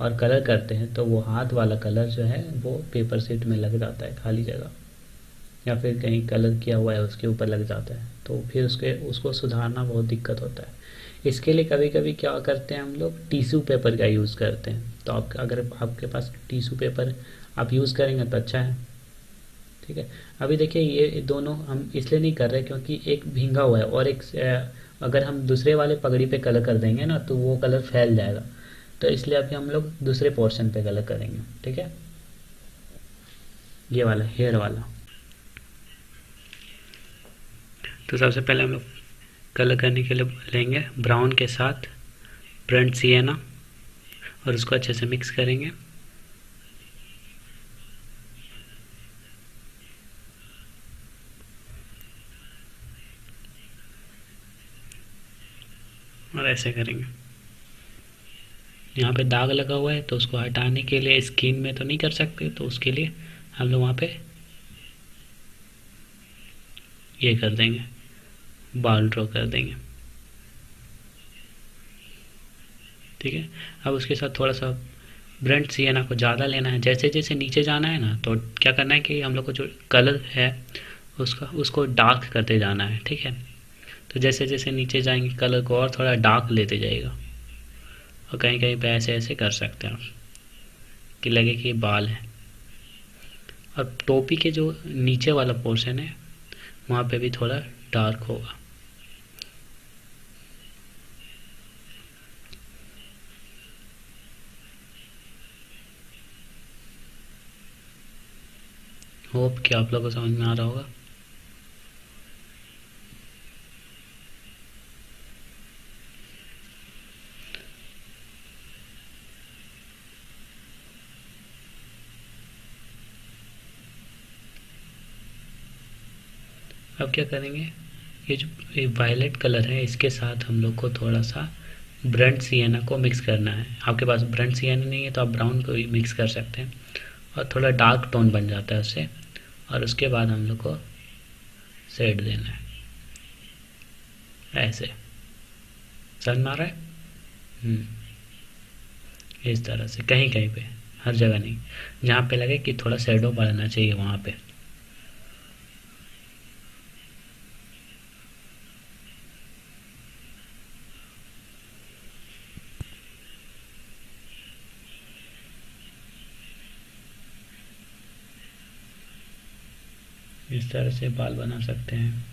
और कलर करते हैं तो वो हाथ वाला कलर जो है, वो पेपर सीट में लग जाता है, खाली जगह। या फिर कहीं कलर किया हुआ है, उसके ऊपर लग जाता है तो फिर उसके, उसको सुधारना बहुत दिक्कत होता है। इसके लिए कभी कभी क्या करते हैं हम लोग? टिश्यू पेपर का यूज़ करते हैं। तो आप, अगर आपके पास टिश्यू पेपर आप यूज़ करेंगे तो अच्छा है। ठीक है? अभी देखिए ये दोनों हम इसलिए नहीं कर रहे क्योंकि एक भींगा हुआ है और एक अगर हम दूसरे वाले पगड़ी पे कलर कर देंगे ना तो वो कलर फैल जाएगा। तो इसलिए अभी हम लोग दूसरे पोर्शन पे कलर करेंगे। ठीक है? ये वाला, हेयर वाला। तो सबसे पहले हम लोग कलर करने के लिए लेंगे ब्राउन के साथ ब्रंट सिएना, और उसको अच्छे से मिक्स करेंगे। और ऐसे करेंगे। यहाँ पे दाग लगा हुआ है तो उसको हटाने के लिए स्किन में तो नहीं कर सकते तो उसके लिए हम लोग वहाँ पे ये कर देंगे। बाल ड्रॉ कर देंगे। ठीक है? अब उसके साथ थोड़ा सा ब्रंट सियाना को ज़्यादा लेना है। जैसे जैसे नीचे जाना है ना तो क्या करना है कि हम लोग को जो कलर है, उसका, उसको डार्क करते जाना है। ठीक है? तो जैसे जैसे नीचे जाएँगे, कलर को और थोड़ा डार्क लेते जाएगा और कहीं कहीं पे ऐसे ऐसे कर सकते हैं कि लगे कि बाल है। और टोपी के जो नीचे वाला पोर्शन है, वहाँ पे भी थोड़ा डार्क होगा। होप कि आप लोगों को समझ में आ रहा होगा। अब क्या करेंगे? ये जो वायलेट कलर है, इसके साथ हम लोग को थोड़ा सा ब्रंट सियाना को मिक्स करना है। आपके पास ब्रंट सियाना नहीं है तो आप ब्राउन को भी मिक्स कर सकते हैं। और थोड़ा डार्क टोन बन जाता है उससे। और उसके बाद हम लोग को सेट देना है। ऐसे। समझ में आ रहा है? हम्म। इस तरह से कहीं कहीं पे, हर जगह नहीं। जहाँ पे लगे कि थोड़ा सेडो बढ़ना चाहिए, वहाँ पे। तरह से बाल बना सकते हैं।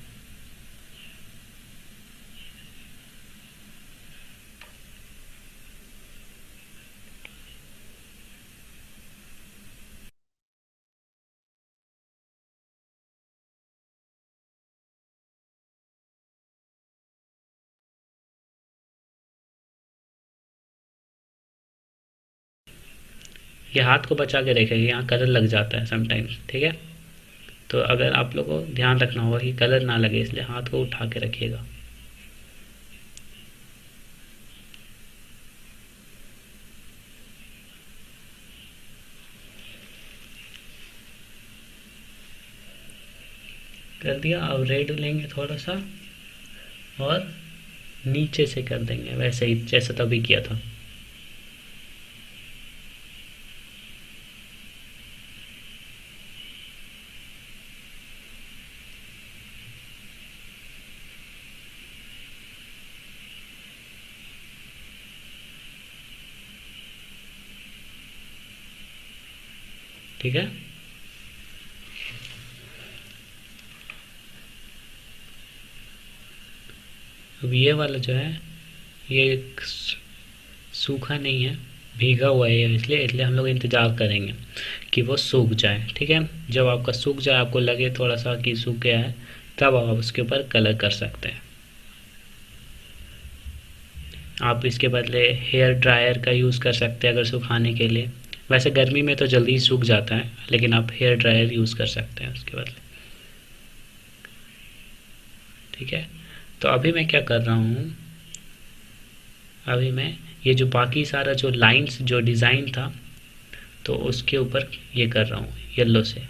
ये हाथ को बचा के रखेगा यहाँ कलर लग जाता है समटाइम्स ठीक है? तो अगर आप लोग को ध्यान रखना होगा कि कलर ना लगे, इसलिए हाथ को उठा के रखिएगा। कर दिया, अब रेड लेंगे थोड़ा सा और नीचे से कर देंगे, वैसे ही, जैसा तभी किया था। ठीक है? अब ये वाला जो है, ये सूखा नहीं है, भीगा हुआ है इसलिए इसलिए हम लोग इंतज़ार करेंगे कि वो सूख जाए, ठीक है? जब आपका सूख जाए, आपको लगे थोड़ा सा कि सूख गया है, तब आप उसके ऊपर कलर कर सकते हैं। आप इसके बदले हेयर ड्रायर का यूज़ कर सकते हैं अगर सुखाने के लिए। वैसे गर्मी में तो जल्दी सूख जाता है, लेकिन आप हेयर ड्रायर यूज़ कर सकते हैं उसके बदले। ठीक है? तो अभी मैं क्या कर रहा हूँ, अभी मैं ये जो बाकी सारा जो लाइंस जो डिज़ाइन था तो उसके ऊपर ये कर रहा हूँ येल्लो से।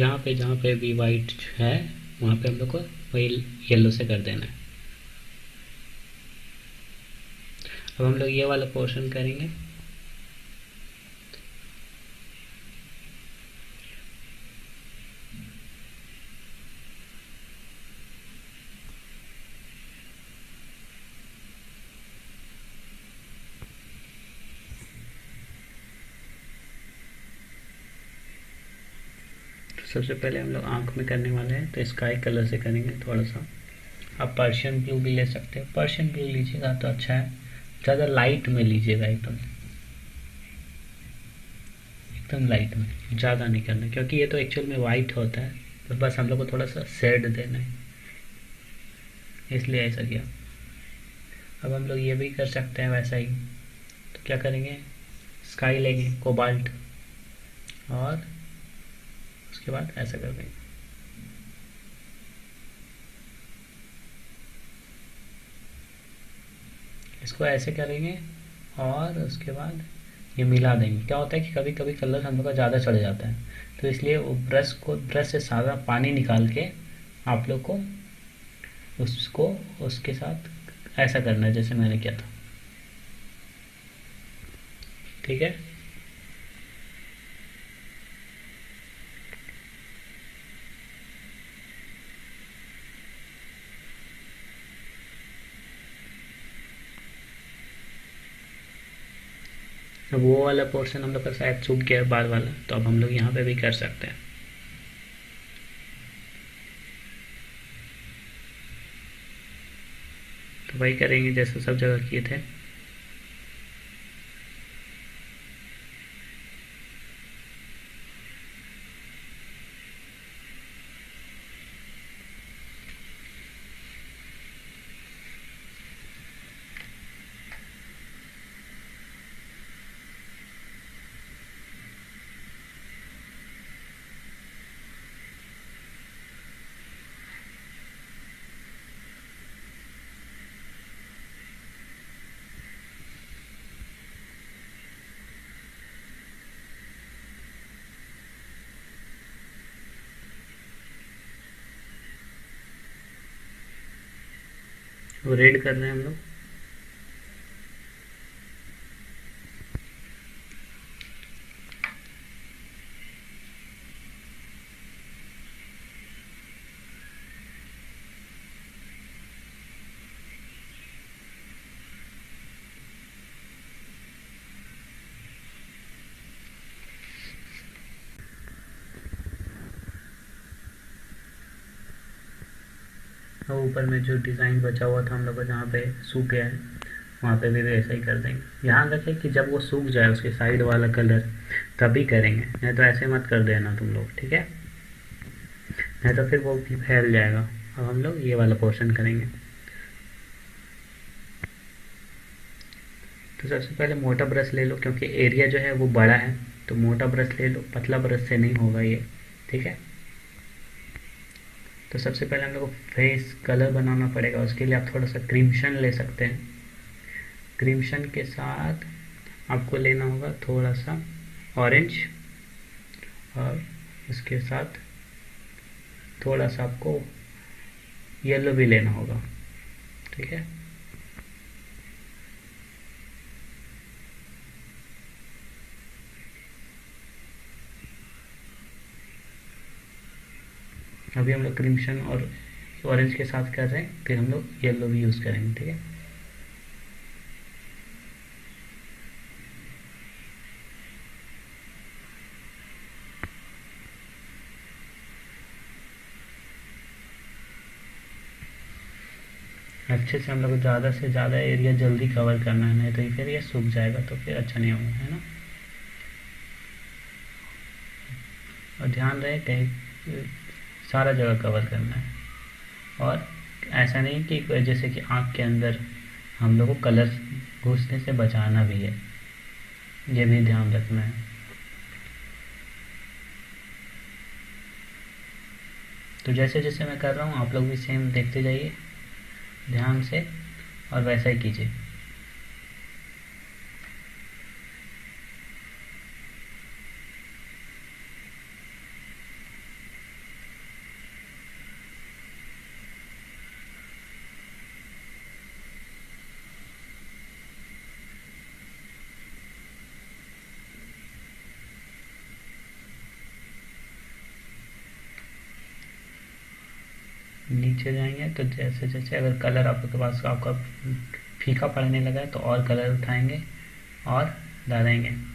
जहाँ पे जहाँ पे भी वाइट है, वहाँ पे हम लोग को वही येलो से कर देना है। अब हम लोग ये वाला पोर्शन करेंगे। सबसे पहले हम लोग आँख में करने वाले हैं तो स्काई कलर से करेंगे थोड़ा सा आप पर्शियन ब्लू भी ले सकते हैं। पर्शियन ब्लू लीजिएगा तो अच्छा है। ज़्यादा लाइट में लीजिएगा एकदम। एकदम लाइट में। ज़्यादा नहीं करना, क्योंकि ये तो एक्चुअल में वाइट होता है। तो बस हम लोग को थोड़ा सा शेड देना है। इसलिए ऐसा किया। अब हम लोग ये भी कर सकते हैं वैसा ही। तो क्या करेंगे? स्काई लेंगे कोबाल्ट और उसके बाद ऐसा कर देंगे। इसको ऐसे करेंगे और उसके बाद ये मिला देंगे। क्या होता है कि कभी कभी कलर हम लोग का ज़्यादा चढ़ जाता है तो इसलिए वो ब्रश को, ब्रश से सारा पानी निकाल के आप लोग को उसको, उसके साथ ऐसा करना है, जैसे मैंने किया था। ठीक है अब वाला पोर्शन हम लोग का शायद सूख गया बाल वाला तो अब हम लोग यहाँ पे भी कर सकते हैं। तो वही करेंगे जैसे सब जगह किए थे। वो रेड कर रहे हैं हम लोग। ऊपर में जो डिज़ाइन बचा हुआ था हम लोग जहाँ पे सूख गया है, वहाँ पे भी वैसा ही कर देंगे। ध्यान रखें कि जब वो सूख जाए, उसके साइड वाला कलर तभी करेंगे। नहीं तो ऐसे मत कर देना तुम लोग, ठीक है? नहीं तो फिर वो भी फैल जाएगा। अब हम लोग ये वाला पोर्शन करेंगे। तो सबसे पहले मोटा ब्रश ले लो, क्योंकि एरिया जो है वो बड़ा है तो मोटा ब्रश ले लो। पतला ब्रश से नहीं होगा ये, ठीक है? तो सबसे पहले हम लोग को फेस कलर बनाना पड़ेगा। उसके लिए आप थोड़ा सा क्रिमशन ले सकते हैं। क्रीमशन के साथ आपको लेना होगा थोड़ा सा ऑरेंज और उसके साथ थोड़ा सा आपको येलो भी लेना होगा। ठीक है? अभी हम लोग क्रिम्शन और ऑरेंज के साथ कर रहे हैं, फिर हम लोग येलो भी यूज़ करेंगे, ठीक है? अच्छे से हम लोग ज़्यादा से ज़्यादा एरिया जल्दी कवर करना है, नहीं तो फिर ये सूख जाएगा तो फिर अच्छा नहीं होगा, है ना? और ध्यान रहे, कहीं सारा जगह कवर करना है। और ऐसा नहीं कि जैसे कि आँख के अंदर हम लोग को कलर घुसने से बचाना भी है। ये भी ध्यान रखना है। तो जैसे जैसे मैं कर रहा हूँ, आप लोग भी सेम देखते जाइए। ध्यान से और वैसा ही कीजिए। नीचे जाएँगे तो जैसे जैसे अगर कलर आपके पास आपका फीका पड़ने लगा तो और कलर उठाएँगे और डालेंगे।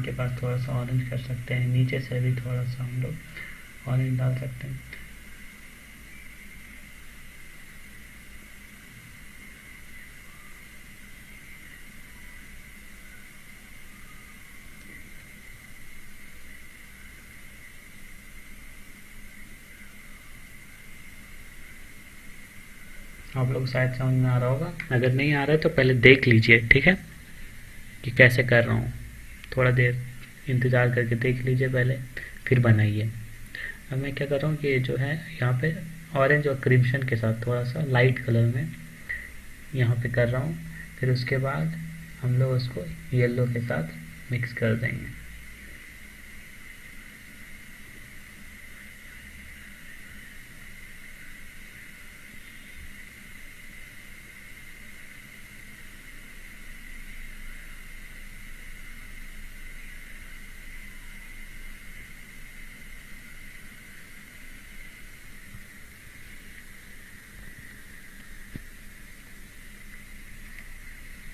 कान के पास थोड़ा सा ऑरेंज कर सकते हैं। नीचे से भी थोड़ा सा हम लोग ऑरेंज डाल सकते हैं। आप लोग शायद समझ में आ रहा होगा। अगर नहीं आ रहा है तो पहले देख लीजिए, ठीक है? कि कैसे कर रहा हूँ। थोड़ा देर इंतज़ार करके देख लीजिए पहले, फिर बनाइए। अब मैं क्या कर रहा हूँ कि जो है, यहाँ पे ऑरेंज और क्रिम्शन के साथ थोड़ा सा लाइट कलर में यहाँ पे कर रहा हूँ। फिर उसके बाद हम लोग उसको येलो के साथ मिक्स कर देंगे।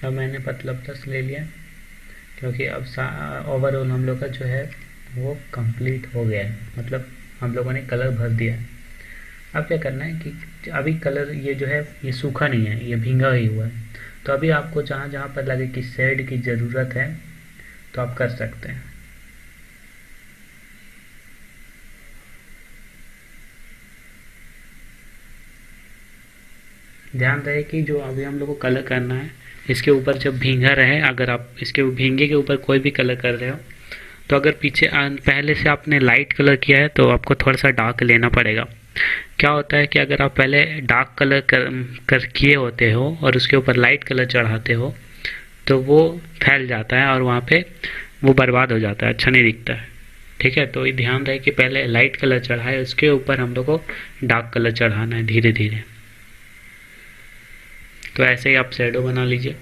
अब मैंने पतला प्लस ले लिया, क्योंकि अब ओवरऑल हम लोग का जो है, वो कंप्लीट हो गया है। मतलब हम लोगों ने कलर भर दिया अब क्या करना है कि अभी कलर ये जो है, ये सूखा नहीं है, ये भींगा ही हुआ है। तो अभी आपको जहाँ जहाँ पर लगे कि शेड की ज़रूरत है तो आप कर सकते हैं। ध्यान रहे कि जो अभी हम लोग को कलर करना है इसके ऊपर जब भींगा रहे अगर आप इसके भींगे के ऊपर कोई भी कलर कर रहे हो तो अगर पीछे पहले से आपने लाइट कलर किया है तो आपको थोड़ा सा डार्क लेना पड़ेगा। क्या होता है कि अगर आप पहले डार्क कलर कर, कर किए होते हो और उसके ऊपर लाइट कलर चढ़ाते हो तो वो फैल जाता है और वहाँ पे वो बर्बाद हो जाता है अच्छा नहीं दिखता है। ठीक है? तो ये ध्यान रहे कि पहले लाइट कलर चढ़ाए उसके ऊपर हम लोग को डार्क कलर चढ़ाना है धीरे धीरे तो ऐसे ही आप शेडो बना लीजिए।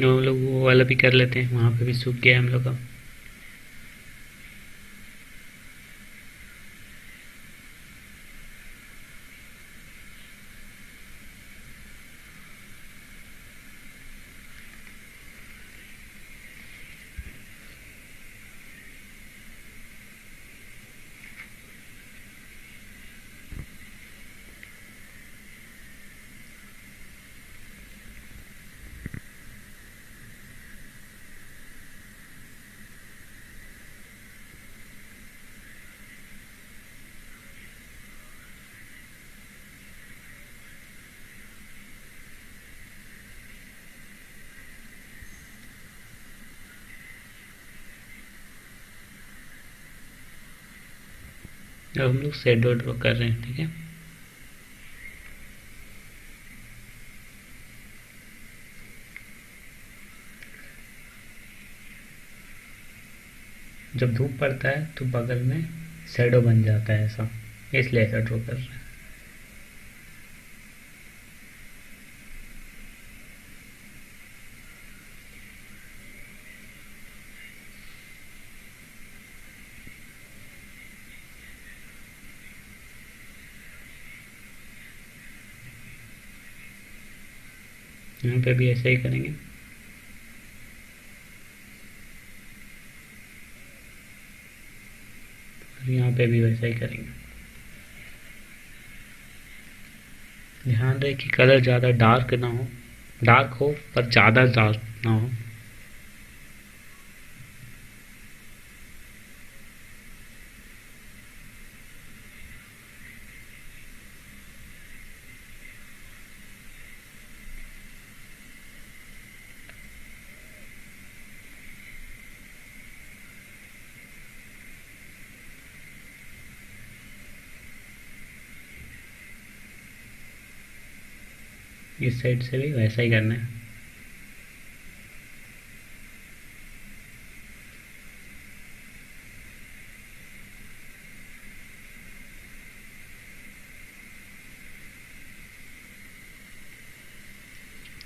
जो हम लोग वो वाला भी कर लेते हैं, वहाँ पे भी सूख गया हम लोग का अब हम लोग शेडो ड्रॉ कर रहे हैं, ठीक है? जब धूप पड़ता है तो बगल में शेडो बन जाता है ऐसा, इसलिए ऐसा ड्रॉ कर रहे हैं। यहाँ पे भी ऐसा ही करेंगे। और यहाँ पे भी वैसा ही करेंगे। ध्यान रहे कि कलर ज़्यादा डार्क ना हो। डार्क हो, पर ज़्यादा डार्क ना हो। साइड से भी वैसा ही करना है।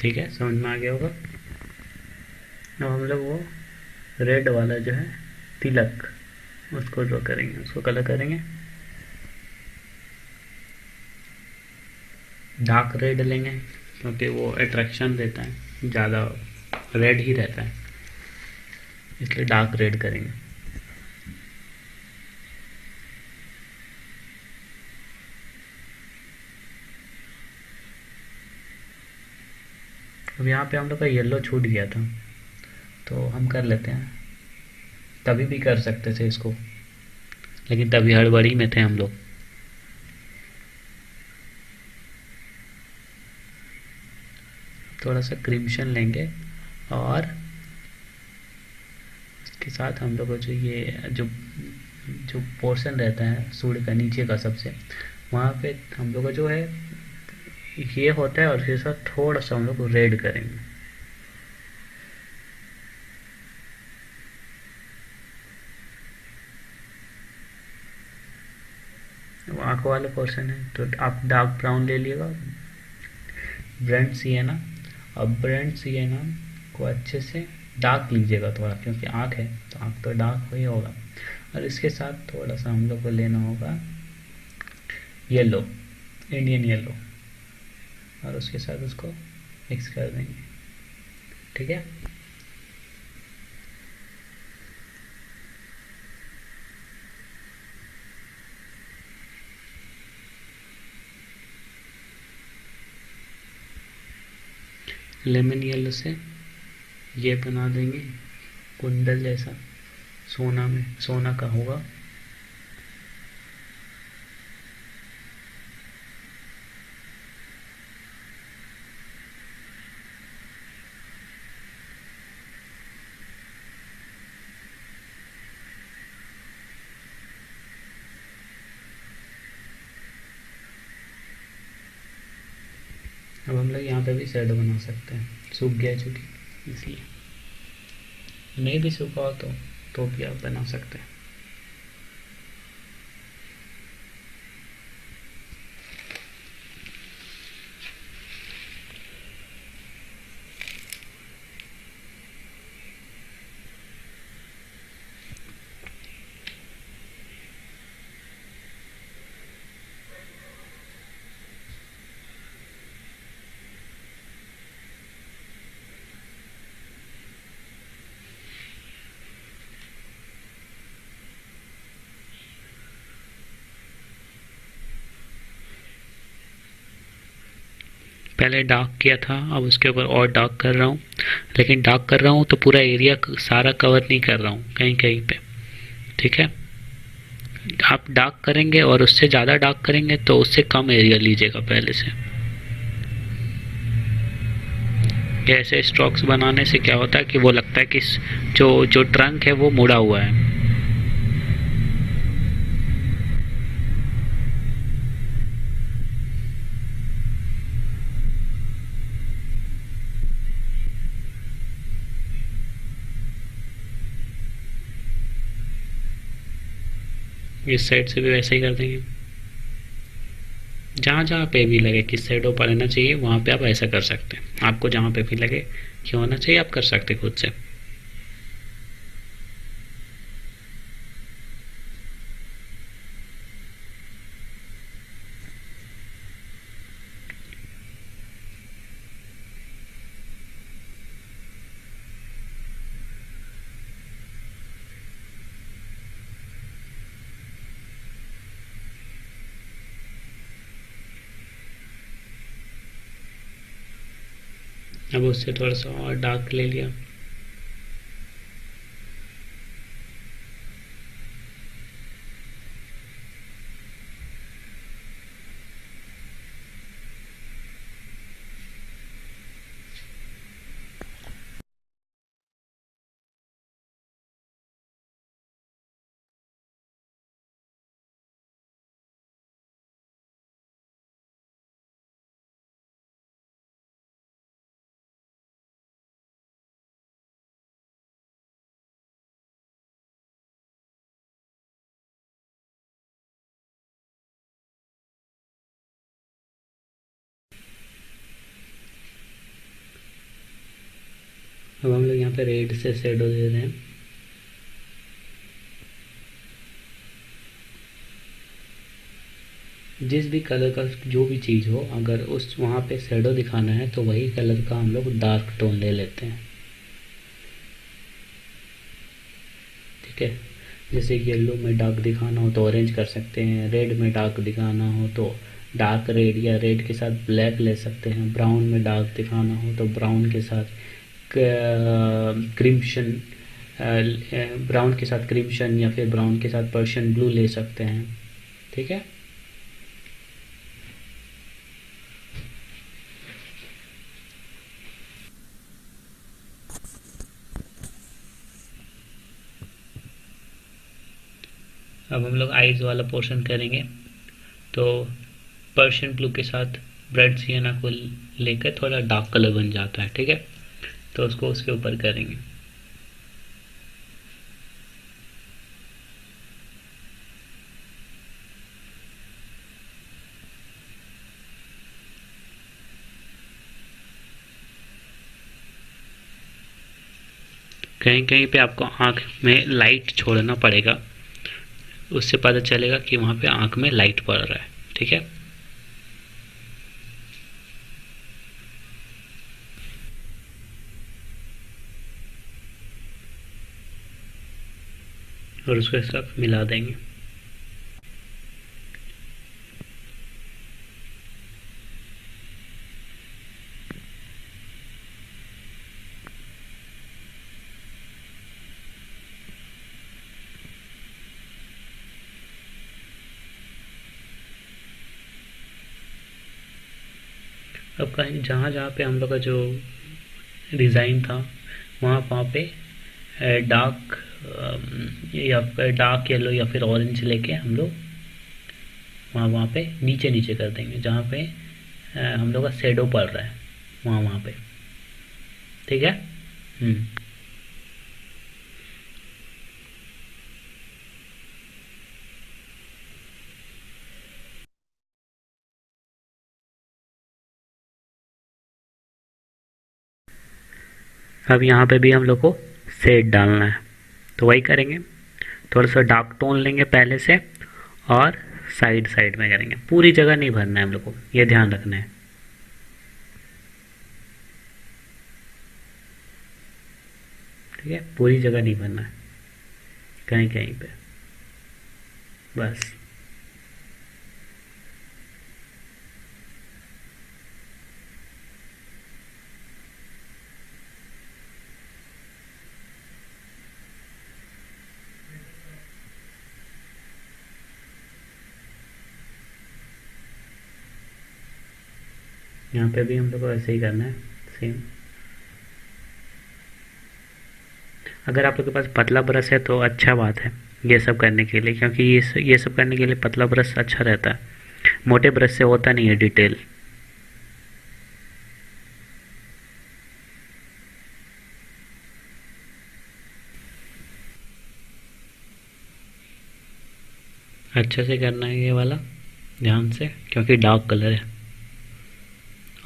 ठीक है, समझ में आ गया होगा। अब हम लोग वो रेड वाला जो है, तिलक, उसको ड्रॉ करेंगे, उसको कलर करेंगे। डार्क रेड लेंगे। क्योंकि वो अट्रैक्शन देता है, ज़्यादा रेड ही रहता है, इसलिए डार्क रेड करेंगे। अब यहाँ पे हम लोग का येलो छूट गया था तो हम कर लेते हैं। तभी भी कर सकते थे इसको, लेकिन तभी हड़बड़ी में थे हम लोग। थोड़ा सा क्रिम्शन लेंगे और इसके साथ हम लोग जो ये, जो जो पोर्शन रहता है, सूर्य का नीचे का सबसे, वहाँ पे हम लोग जो है, ये होता है और इसके साथ थोड़ा सा हम लोग रेड करेंगे। आँख वाला पोर्शन है तो आप डार्क ब्राउन ले लिएगा। ब्रेंड सी है ना अब ब्रेंड्स ये ना, को अच्छे से डार्क लीजिएगा थोड़ा, क्योंकि आँख है तो आँख तो डार्क हो ही होगा। और इसके साथ थोड़ा सा हम लोग को लेना होगा येलो इंडियन येलो और उसके साथ उसको मिक्स कर देंगे। ठीक है? लेमन येलो से ये बना देंगे कुंडल जैसा सोना में सोना का होगा। भी शेडो बना सकते हैं। सूख गया चूँकि, इसलिए। नहीं भी सूखा हो तो तो भी आप बना सकते हैं। पहले डार्क किया था, अब उसके ऊपर और डार्क कर रहा हूँ। लेकिन डार्क कर रहा हूँ तो पूरा एरिया सारा कवर नहीं कर रहा हूँ, कहीं कहीं पे। ठीक है? आप डार्क करेंगे और उससे ज़्यादा डार्क करेंगे तो उससे कम एरिया लीजिएगा पहले से। ऐसे स्ट्रोक्स बनाने से क्या होता है कि वो लगता है कि जो जो ट्रंक है वो मुड़ा हुआ है। इस साइड से भी वैसे ही कर देंगे। जहाँ जहाँ पे भी लगे किस साइड ऊपर रहना चाहिए, वहाँ पे आप ऐसा कर सकते हैं। आपको जहाँ पे भी लगे, क्यों होना चाहिए, आप कर सकते खुद से अब उससे थोड़ा सा और डार्क ले लिया अब हम लोग यहाँ पे रेड से शेडो दे रहे हैं। जिस भी कलर का जो भी चीज़ हो, अगर उस वहाँ पे शेडो दिखाना है तो वही कलर का हम लोग डार्क टोन ले लेते हैं। ठीक है? जैसे येलो में डार्क दिखाना हो तो ऑरेंज कर सकते हैं रेड में डार्क दिखाना हो तो डार्क रेड या रेड के साथ ब्लैक ले सकते हैं ब्राउन में डार्क दिखाना हो तो ब्राउन के साथ क्रिम्शन ब्राउन के साथ क्रिम्शन या फिर ब्राउन के साथ पर्शियन ब्लू ले सकते हैं। ठीक है? अब हम लोग आइज़ वाला पोर्शन करेंगे। तो पर्शियन ब्लू के साथ ब्रेड सियाना को लेकर थोड़ा डार्क कलर बन जाता है। ठीक है? तो उसको उसके ऊपर करेंगे। कहीं कहीं पे आपको आँख में लाइट छोड़ना पड़ेगा। उससे पता चलेगा कि वहाँ पे आँख में लाइट पड़ रहा है, ठीक है? और उसके साथ मिला देंगे। अब कहीं जहाँ जहाँ पे हम लोग का जो डिज़ाइन था, वहाँ वहाँ पे डार्क या फिर डार्क येलो या फिर ऑरेंज लेके हम लोग वहाँ वहाँ पे नीचे नीचे कर देंगे, जहाँ पे हम लोग का शेडो पड़ रहा है, वहाँ वहाँ पे। ठीक है? हम्म। अब यहाँ पे भी हम लोग को सेड डालना है। तो वही करेंगे। थोड़ा सा डार्क टोन लेंगे पहले से और साइड साइड में करेंगे। पूरी जगह नहीं भरना है हम लोग को, ये ध्यान रखना है। ठीक है? पूरी जगह नहीं भरना है कहीं कहीं पे। बस। यहाँ पे भी हम लोग को ऐसे ही करना है सेम अगर आप लोग के पास पतला ब्रश है तो अच्छा बात है ये सब करने के लिए, क्योंकि ये ये सब करने के लिए पतला ब्रश अच्छा रहता है। मोटे ब्रश से होता नहीं है डिटेल। अच्छे से करना है ये वाला, ध्यान से, क्योंकि डार्क कलर है।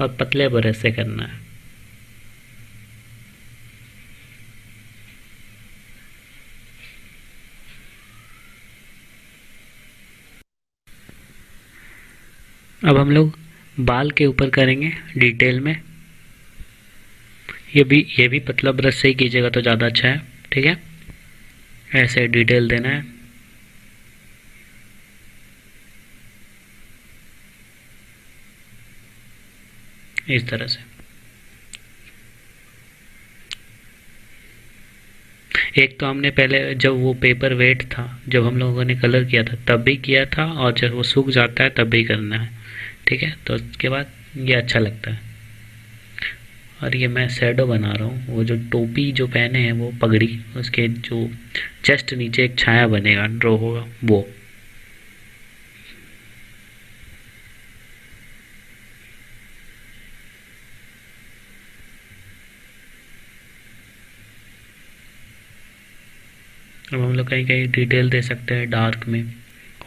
और पतले ब्रश से करना। है अब हम लोग बाल के ऊपर करेंगे डिटेल में। ये भी ये भी पतला ब्रश से ही कीजिएगा तो ज़्यादा अच्छा है, ठीक है? ऐसे डिटेल देना है। इस तरह से। एक तो हमने पहले जब वो पेपर वेट था, जब हम लोगों ने कलर किया था, तब भी किया था और जब वो सूख जाता है, तब भी करना है। ठीक है? तो उसके बाद ये अच्छा लगता है। और ये मैं शेडो बना रहा हूँ। वो जो टोपी जो पहने हैं, वो पगड़ी, उसके जो चेस्ट नीचे एक छाया बनेगा ड्रॉ होगा, वो। अब हम लोग कहीं कहीं डिटेल दे सकते हैं डार्क में,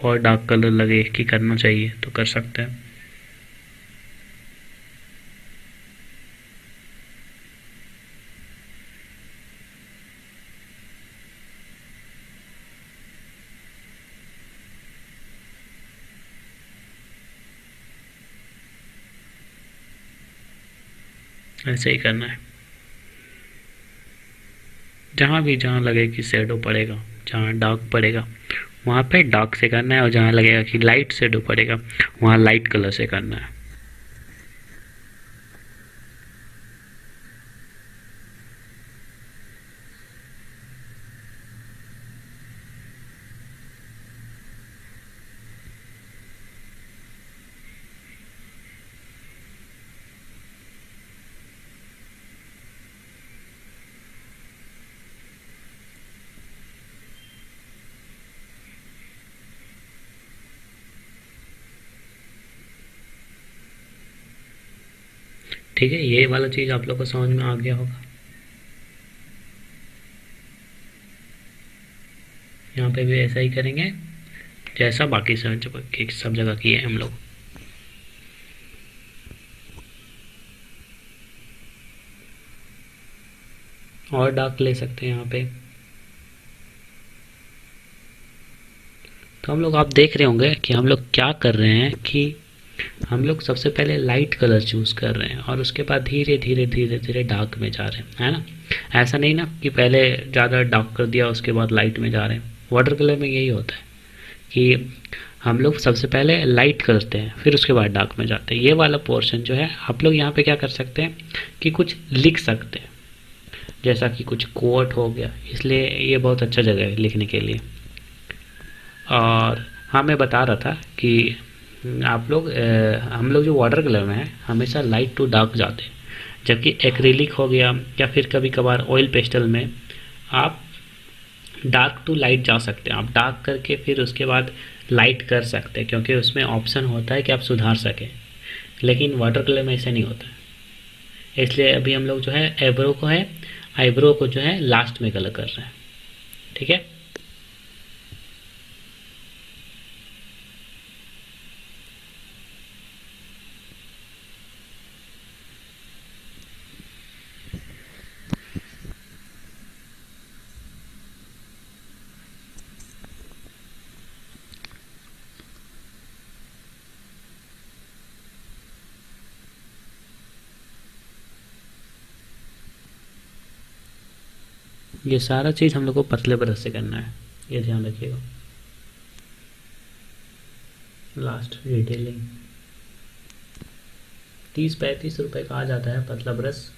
और डार्क कलर लगे कि करना चाहिए तो कर सकते हैं। ऐसे ही करना है। जहाँ भी, जहाँ लगे कि शेडो पड़ेगा, जहाँ डार्क पड़ेगा, वहाँ पे डार्क से करना है और जहाँ लगेगा कि लाइट शेडो पड़ेगा, वहाँ लाइट कलर से करना है। ठीक है, ये वाला चीज़ आप लोग को समझ में आ गया होगा। यहाँ पे भी ऐसा ही करेंगे, जैसा बाकी सब जगह सब जगह किए हम लोग। और डार्क ले सकते हैं यहाँ पे। तो हम लोग, आप देख रहे होंगे कि हम लोग क्या कर रहे हैं कि हम लोग सबसे पहले लाइट कलर चूज़ कर रहे हैं और उसके बाद धीरे धीरे धीरे धीरे डार्क में जा रहे हैं, है ना? ऐसा नहीं ना कि पहले ज़्यादा डार्क कर दिया, उसके बाद लाइट में जा रहे हैं। वाटर कलर में यही होता है कि हम लोग सबसे पहले लाइट करते हैं, फिर उसके बाद डार्क में जाते हैं। ये वाला पोर्शन जो है, आप लोग यहाँ पे क्या कर सकते हैं कि कुछ लिख सकते हैं। जैसा कि कुछ कोट हो गया, इसलिए ये बहुत अच्छा जगह है लिखने के लिए। और हाँ मैं बता रहा था कि आप लोग हम लोग जो वाटर कलर में हैं, हमेशा लाइट टू डार्क जाते हैं। जबकि एक्रेलिक हो गया या फिर कभी कभार ऑयल पेस्टल में, आप डार्क टू लाइट जा सकते हैं। आप डार्क करके फिर उसके बाद लाइट कर सकते हैं, क्योंकि उसमें ऑप्शन होता है कि आप सुधार सकें। लेकिन वाटर कलर में ऐसा नहीं होता। है इसलिए अभी हम लोग जो है आईब्रो को है आईब्रो को जो है लास्ट में कलर कर रहे हैं। ठीक है? ये सारा चीज़ हम लोग को पतले ब्रश से करना है। ये ध्यान रखिएगा। लास्ट डिटेलिंग तीस पैंतीस रुपए का आ जाता है पतला ब्रश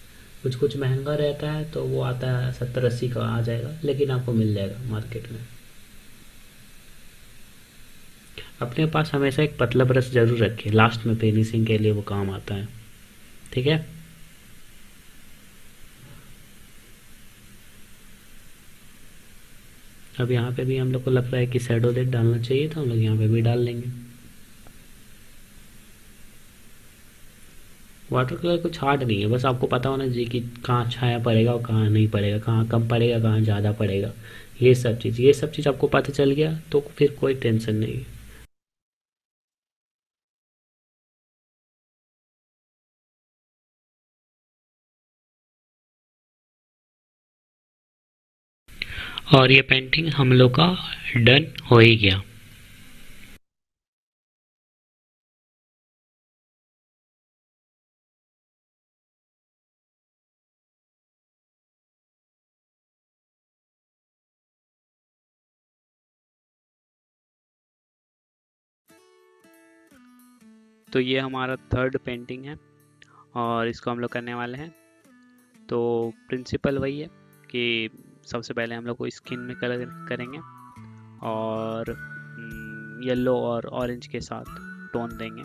कुछ कुछ महँगा रहता है तो वो आता है सत्तर अस्सी का आ जाएगा, लेकिन आपको मिल जाएगा मार्केट में। अपने पास हमेशा एक पतला ब्रश ज़रूर रखिए। लास्ट में फिनिशिंग के लिए वो काम आता है। ठीक है? अब यहाँ पे भी हम लोग को लग रहा है कि सैडो डेट डालना चाहिए तो हम लोग यहाँ पे भी डाल लेंगे। वाटर कलर कुछ हार्ड नहीं है, बस आपको पता होना चाहिए कि कहाँ छाया पड़ेगा और कहाँ नहीं पड़ेगा, कहाँ कम पड़ेगा, कहाँ ज़्यादा पड़ेगा। ये सब चीज़, ये सब चीज़ आपको पता चल गया तो फिर कोई टेंशन नहीं है। और ये पेंटिंग हम लोग का डन हो ही गया। तो ये हमारा थर्ड पेंटिंग है और इसको हम लोग करने वाले हैं। तो प्रिंसिपल वही है कि सबसे पहले हम लोग को स्किन में कलर करेंगे और येलो हम्म, और ऑरेंज के साथ टोन देंगे।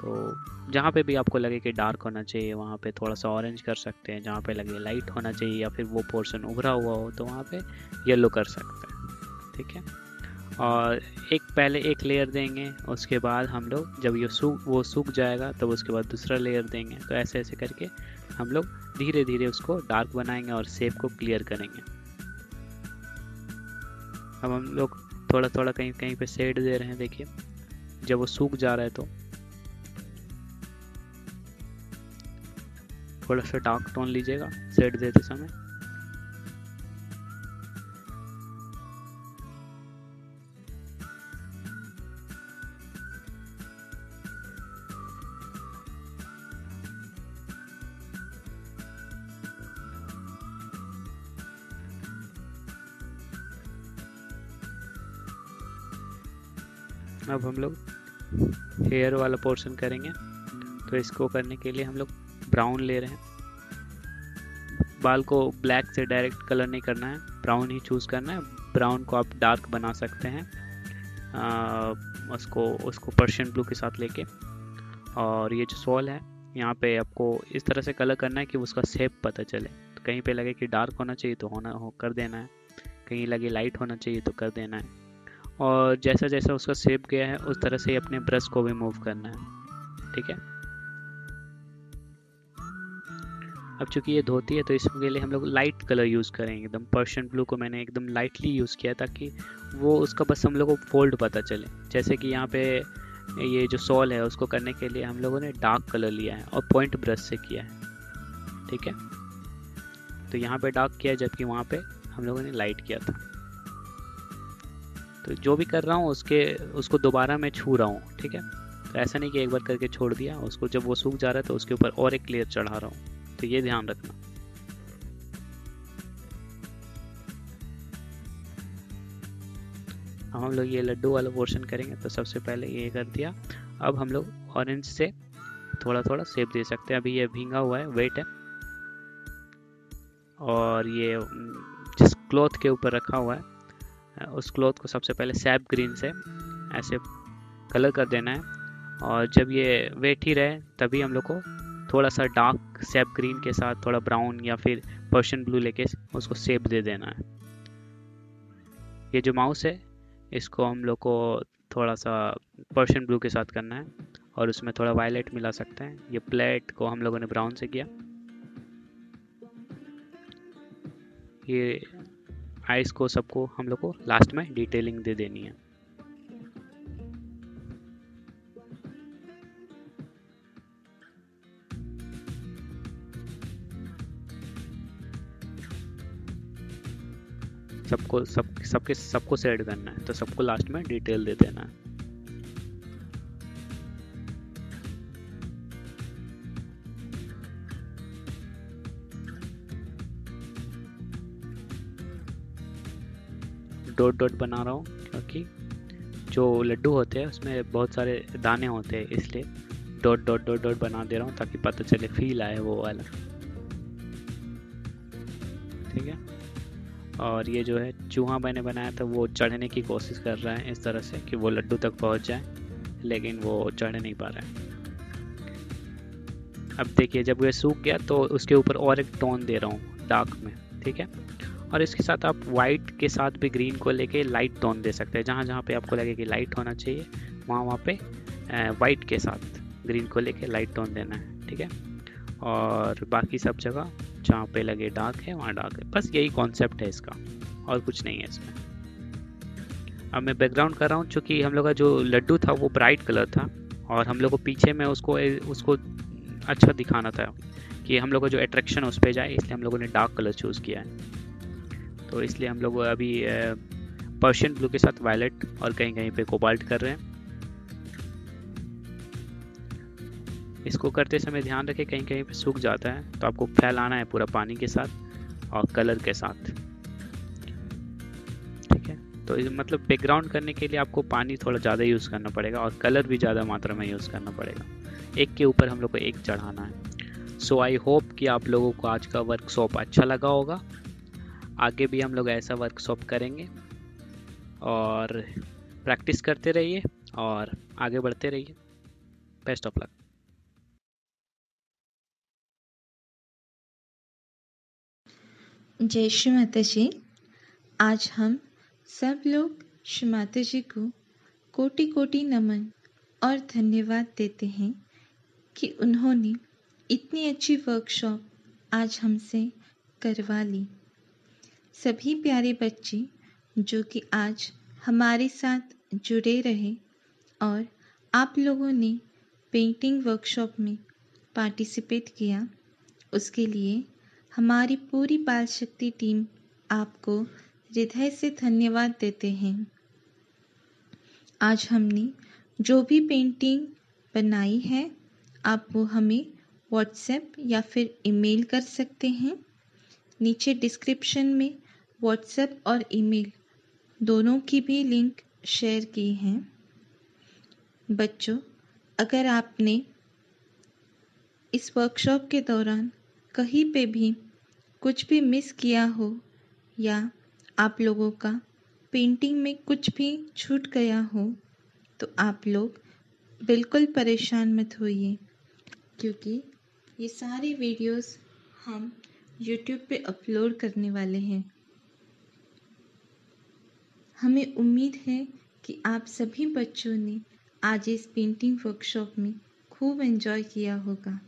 तो जहाँ पे भी आपको लगे कि डार्क होना चाहिए वहाँ पे थोड़ा सा ऑरेंज कर सकते हैं। जहाँ पे लगे लाइट होना चाहिए या फिर वो पोर्शन उभरा हुआ हो तो वहाँ पे येलो कर सकते हैं। ठीक है? और एक पहले एक लेयर देंगे उसके बाद हम लोग जब ये सूख वो सूख जाएगा तब तो उसके बाद दूसरा लेयर देंगे। तो ऐसे ऐसे करके हम लोग धीरे धीरे उसको डार्क बनाएँगे और सेप को क्लियर करेंगे। अब हम लोग थोड़ा थोड़ा कहीं कहीं पे शेड दे रहे हैं, देखिए। जब वो सूख जा रहा है तो। थोड़ा सा डार्क टोन लीजिएगा शेड देते समय। अब हम लोग हेयर वाला पोर्शन करेंगे। तो इसको करने के लिए हम लोग ब्राउन ले रहे हैं। बाल को ब्लैक से डायरेक्ट कलर नहीं करना है ब्राउन ही चूज़ करना है। ब्राउन को आप डार्क बना सकते हैं। आ, उसको उसको पर्शियन ब्लू के साथ लेके। और ये जो सॉल है यहाँ पे आपको इस तरह से कलर करना है कि उसका शेप पता चले। तो कहीं पे लगे कि डार्क होना चाहिए तो होना हो कर देना है। कहीं लगे लाइट होना चाहिए तो कर देना है। और जैसा जैसा उसका सेप गया है, उस तरह से ही अपने ब्रश को भी मूव करना है। ठीक है? अब चूँकि ये धोती है तो इसके लिए हम लोग लाइट कलर यूज़ करेंगे एकदम। पर्शियन ब्लू को मैंने एकदम लाइटली यूज़ किया ताकि वो, उसका बस हम लोग को फोल्ड पता चले। जैसे कि यहाँ पे ये जो सॉल है, उसको करने के लिए हम लोगों ने डार्क कलर लिया है और पॉइंट ब्रश से किया है। ठीक है? तो यहाँ पे डार्क किया, जबकि वहाँ पे हम लोगों ने लाइट किया था। तो जो भी कर रहा हूँ, उसके, उसको दोबारा मैं छू रहा हूँ, ठीक है? तो ऐसा नहीं कि एक बार करके छोड़ दिया, उसको जब वो सूख जा रहा है तो उसके ऊपर और एक लेयर चढ़ा रहा हूँ। तो ये ध्यान रखना। अब हम लोग ये लड्डू वाला पोर्शन करेंगे तो सबसे पहले ये कर दिया। अब हम लोग ऑरेंज से थोड़ा थोड़ा सेप दे सकते हैं। अभी ये भींगा हुआ है वेट है। और ये, जिस क्लॉथ के ऊपर रखा हुआ है उस क्लॉथ को सबसे पहले सैप ग्रीन से ऐसे कलर कर देना है। और जब ये वेट ही रहे, तभी हम लोग को थोड़ा सा डार्क सैप ग्रीन के साथ थोड़ा ब्राउन या फिर पर्शियन ब्लू लेके उसको सेप दे देना है। ये जो माउस है, इसको हम लोग को थोड़ा सा पर्शियन ब्लू के साथ करना है और उसमें थोड़ा वायलेट मिला सकते हैं। ये प्लेट को हम लोगों ने ब्राउन से किया। ये आइस को सबको हम लोग को लास्ट में डिटेलिंग दे देनी है। सबको, सब, सबके, सबको सेट करना है तो सबको लास्ट में डिटेल दे देना है। डॉट डॉट बना रहा हूँ क्योंकि जो लड्डू होते हैं, उसमें बहुत सारे दाने होते हैं, इसलिए डॉट डॉट डॉट डॉट बना दे रहा हूँ ताकि पता चले फील आए वो वाला। ठीक है? और ये जो है, चूहा मैंने बनाया था, वो चढ़ने की कोशिश कर रहा है इस तरह से कि वो लड्डू तक पहुँच जाए, लेकिन वो चढ़ नहीं पा रहा है। अब देखिए, जब ये सूख गया तो उसके ऊपर और एक टोन दे रहा हूँ डार्क में, ठीक है? और इसके साथ आप वाइट के साथ भी ग्रीन को लेके लाइट टोन दे सकते हैं। जहाँ जहाँ पे आपको लगे कि लाइट होना चाहिए, वहाँ वहाँ पे वाइट के साथ ग्रीन को लेके लाइट टोन देना है, ठीक है? और बाकी सब जगह जहाँ पे लगे डार्क है, वहाँ डार्क है। बस यही कॉन्सेप्ट है इसका, और कुछ नहीं है इसमें। अब मैं बैकग्राउंड कर रहा हूँ, चूँकि हम लोग का जो लड्डू था वो ब्राइट कलर था, और हम लोग को पीछे में उसको उसको अच्छा दिखाना था कि हम लोग का जो अट्रैक्शन उस पर जाए, इसलिए हम लोगों ने डार्क कलर चूज़ किया है। तो इसलिए हम लोग अभी पर्शियन ब्लू के साथ वायलेट और कहीं कहीं पे कोबाल्ट कर रहे हैं। इसको करते समय ध्यान रखें, कहीं कहीं पे सूख जाता है तो आपको फैलाना है पूरा पानी के साथ और कलर के साथ। ठीक है? तो मतलब बैकग्राउंड करने के लिए आपको पानी थोड़ा ज़्यादा यूज़ करना पड़ेगा और कलर भी ज़्यादा मात्रा में यूज़ करना पड़ेगा। एक के ऊपर हम लोग को एक चढ़ाना है। सो आई होप कि आप लोगों को आज का वर्कशॉप अच्छा लगा होगा। आगे भी हम लोग ऐसा वर्कशॉप करेंगे और प्रैक्टिस करते रहिए और आगे बढ़ते रहिए। बेस्ट ऑफ़ लक जय श्री माता जी। आज हम सब लोग श्री माता जी को कोटि कोटि नमन और धन्यवाद देते हैं कि उन्होंने इतनी अच्छी वर्कशॉप आज हमसे करवा ली। सभी प्यारे बच्चे जो कि आज हमारे साथ जुड़े रहे और आप लोगों ने पेंटिंग वर्कशॉप में पार्टिसिपेट किया, उसके लिए हमारी पूरी बाल शक्ति टीम आपको हृदय से धन्यवाद देते हैं। आज हमने जो भी पेंटिंग बनाई है, आप वो हमें व्हाट्सएप या फिर ईमेल कर सकते हैं। नीचे डिस्क्रिप्शन में व्हाट्सएप और ईमेल दोनों की भी लिंक शेयर की हैं। बच्चों, अगर आपने इस वर्कशॉप के दौरान कहीं पे भी कुछ भी मिस किया हो या आप लोगों का पेंटिंग में कुछ भी छूट गया हो तो आप लोग बिल्कुल परेशान मत होइए, क्योंकि ये सारी वीडियोस हम यूट्यूब पे अपलोड करने वाले हैं। हमें उम्मीद है कि आप सभी बच्चों ने आज इस पेंटिंग वर्कशॉप में खूब एंजॉय किया होगा।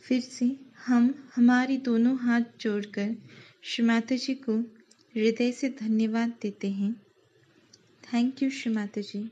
फिर से हम हमारी दोनों हाथ जोड़कर श्री माता जी को हृदय से धन्यवाद देते हैं। Thank you Shri Mata ji.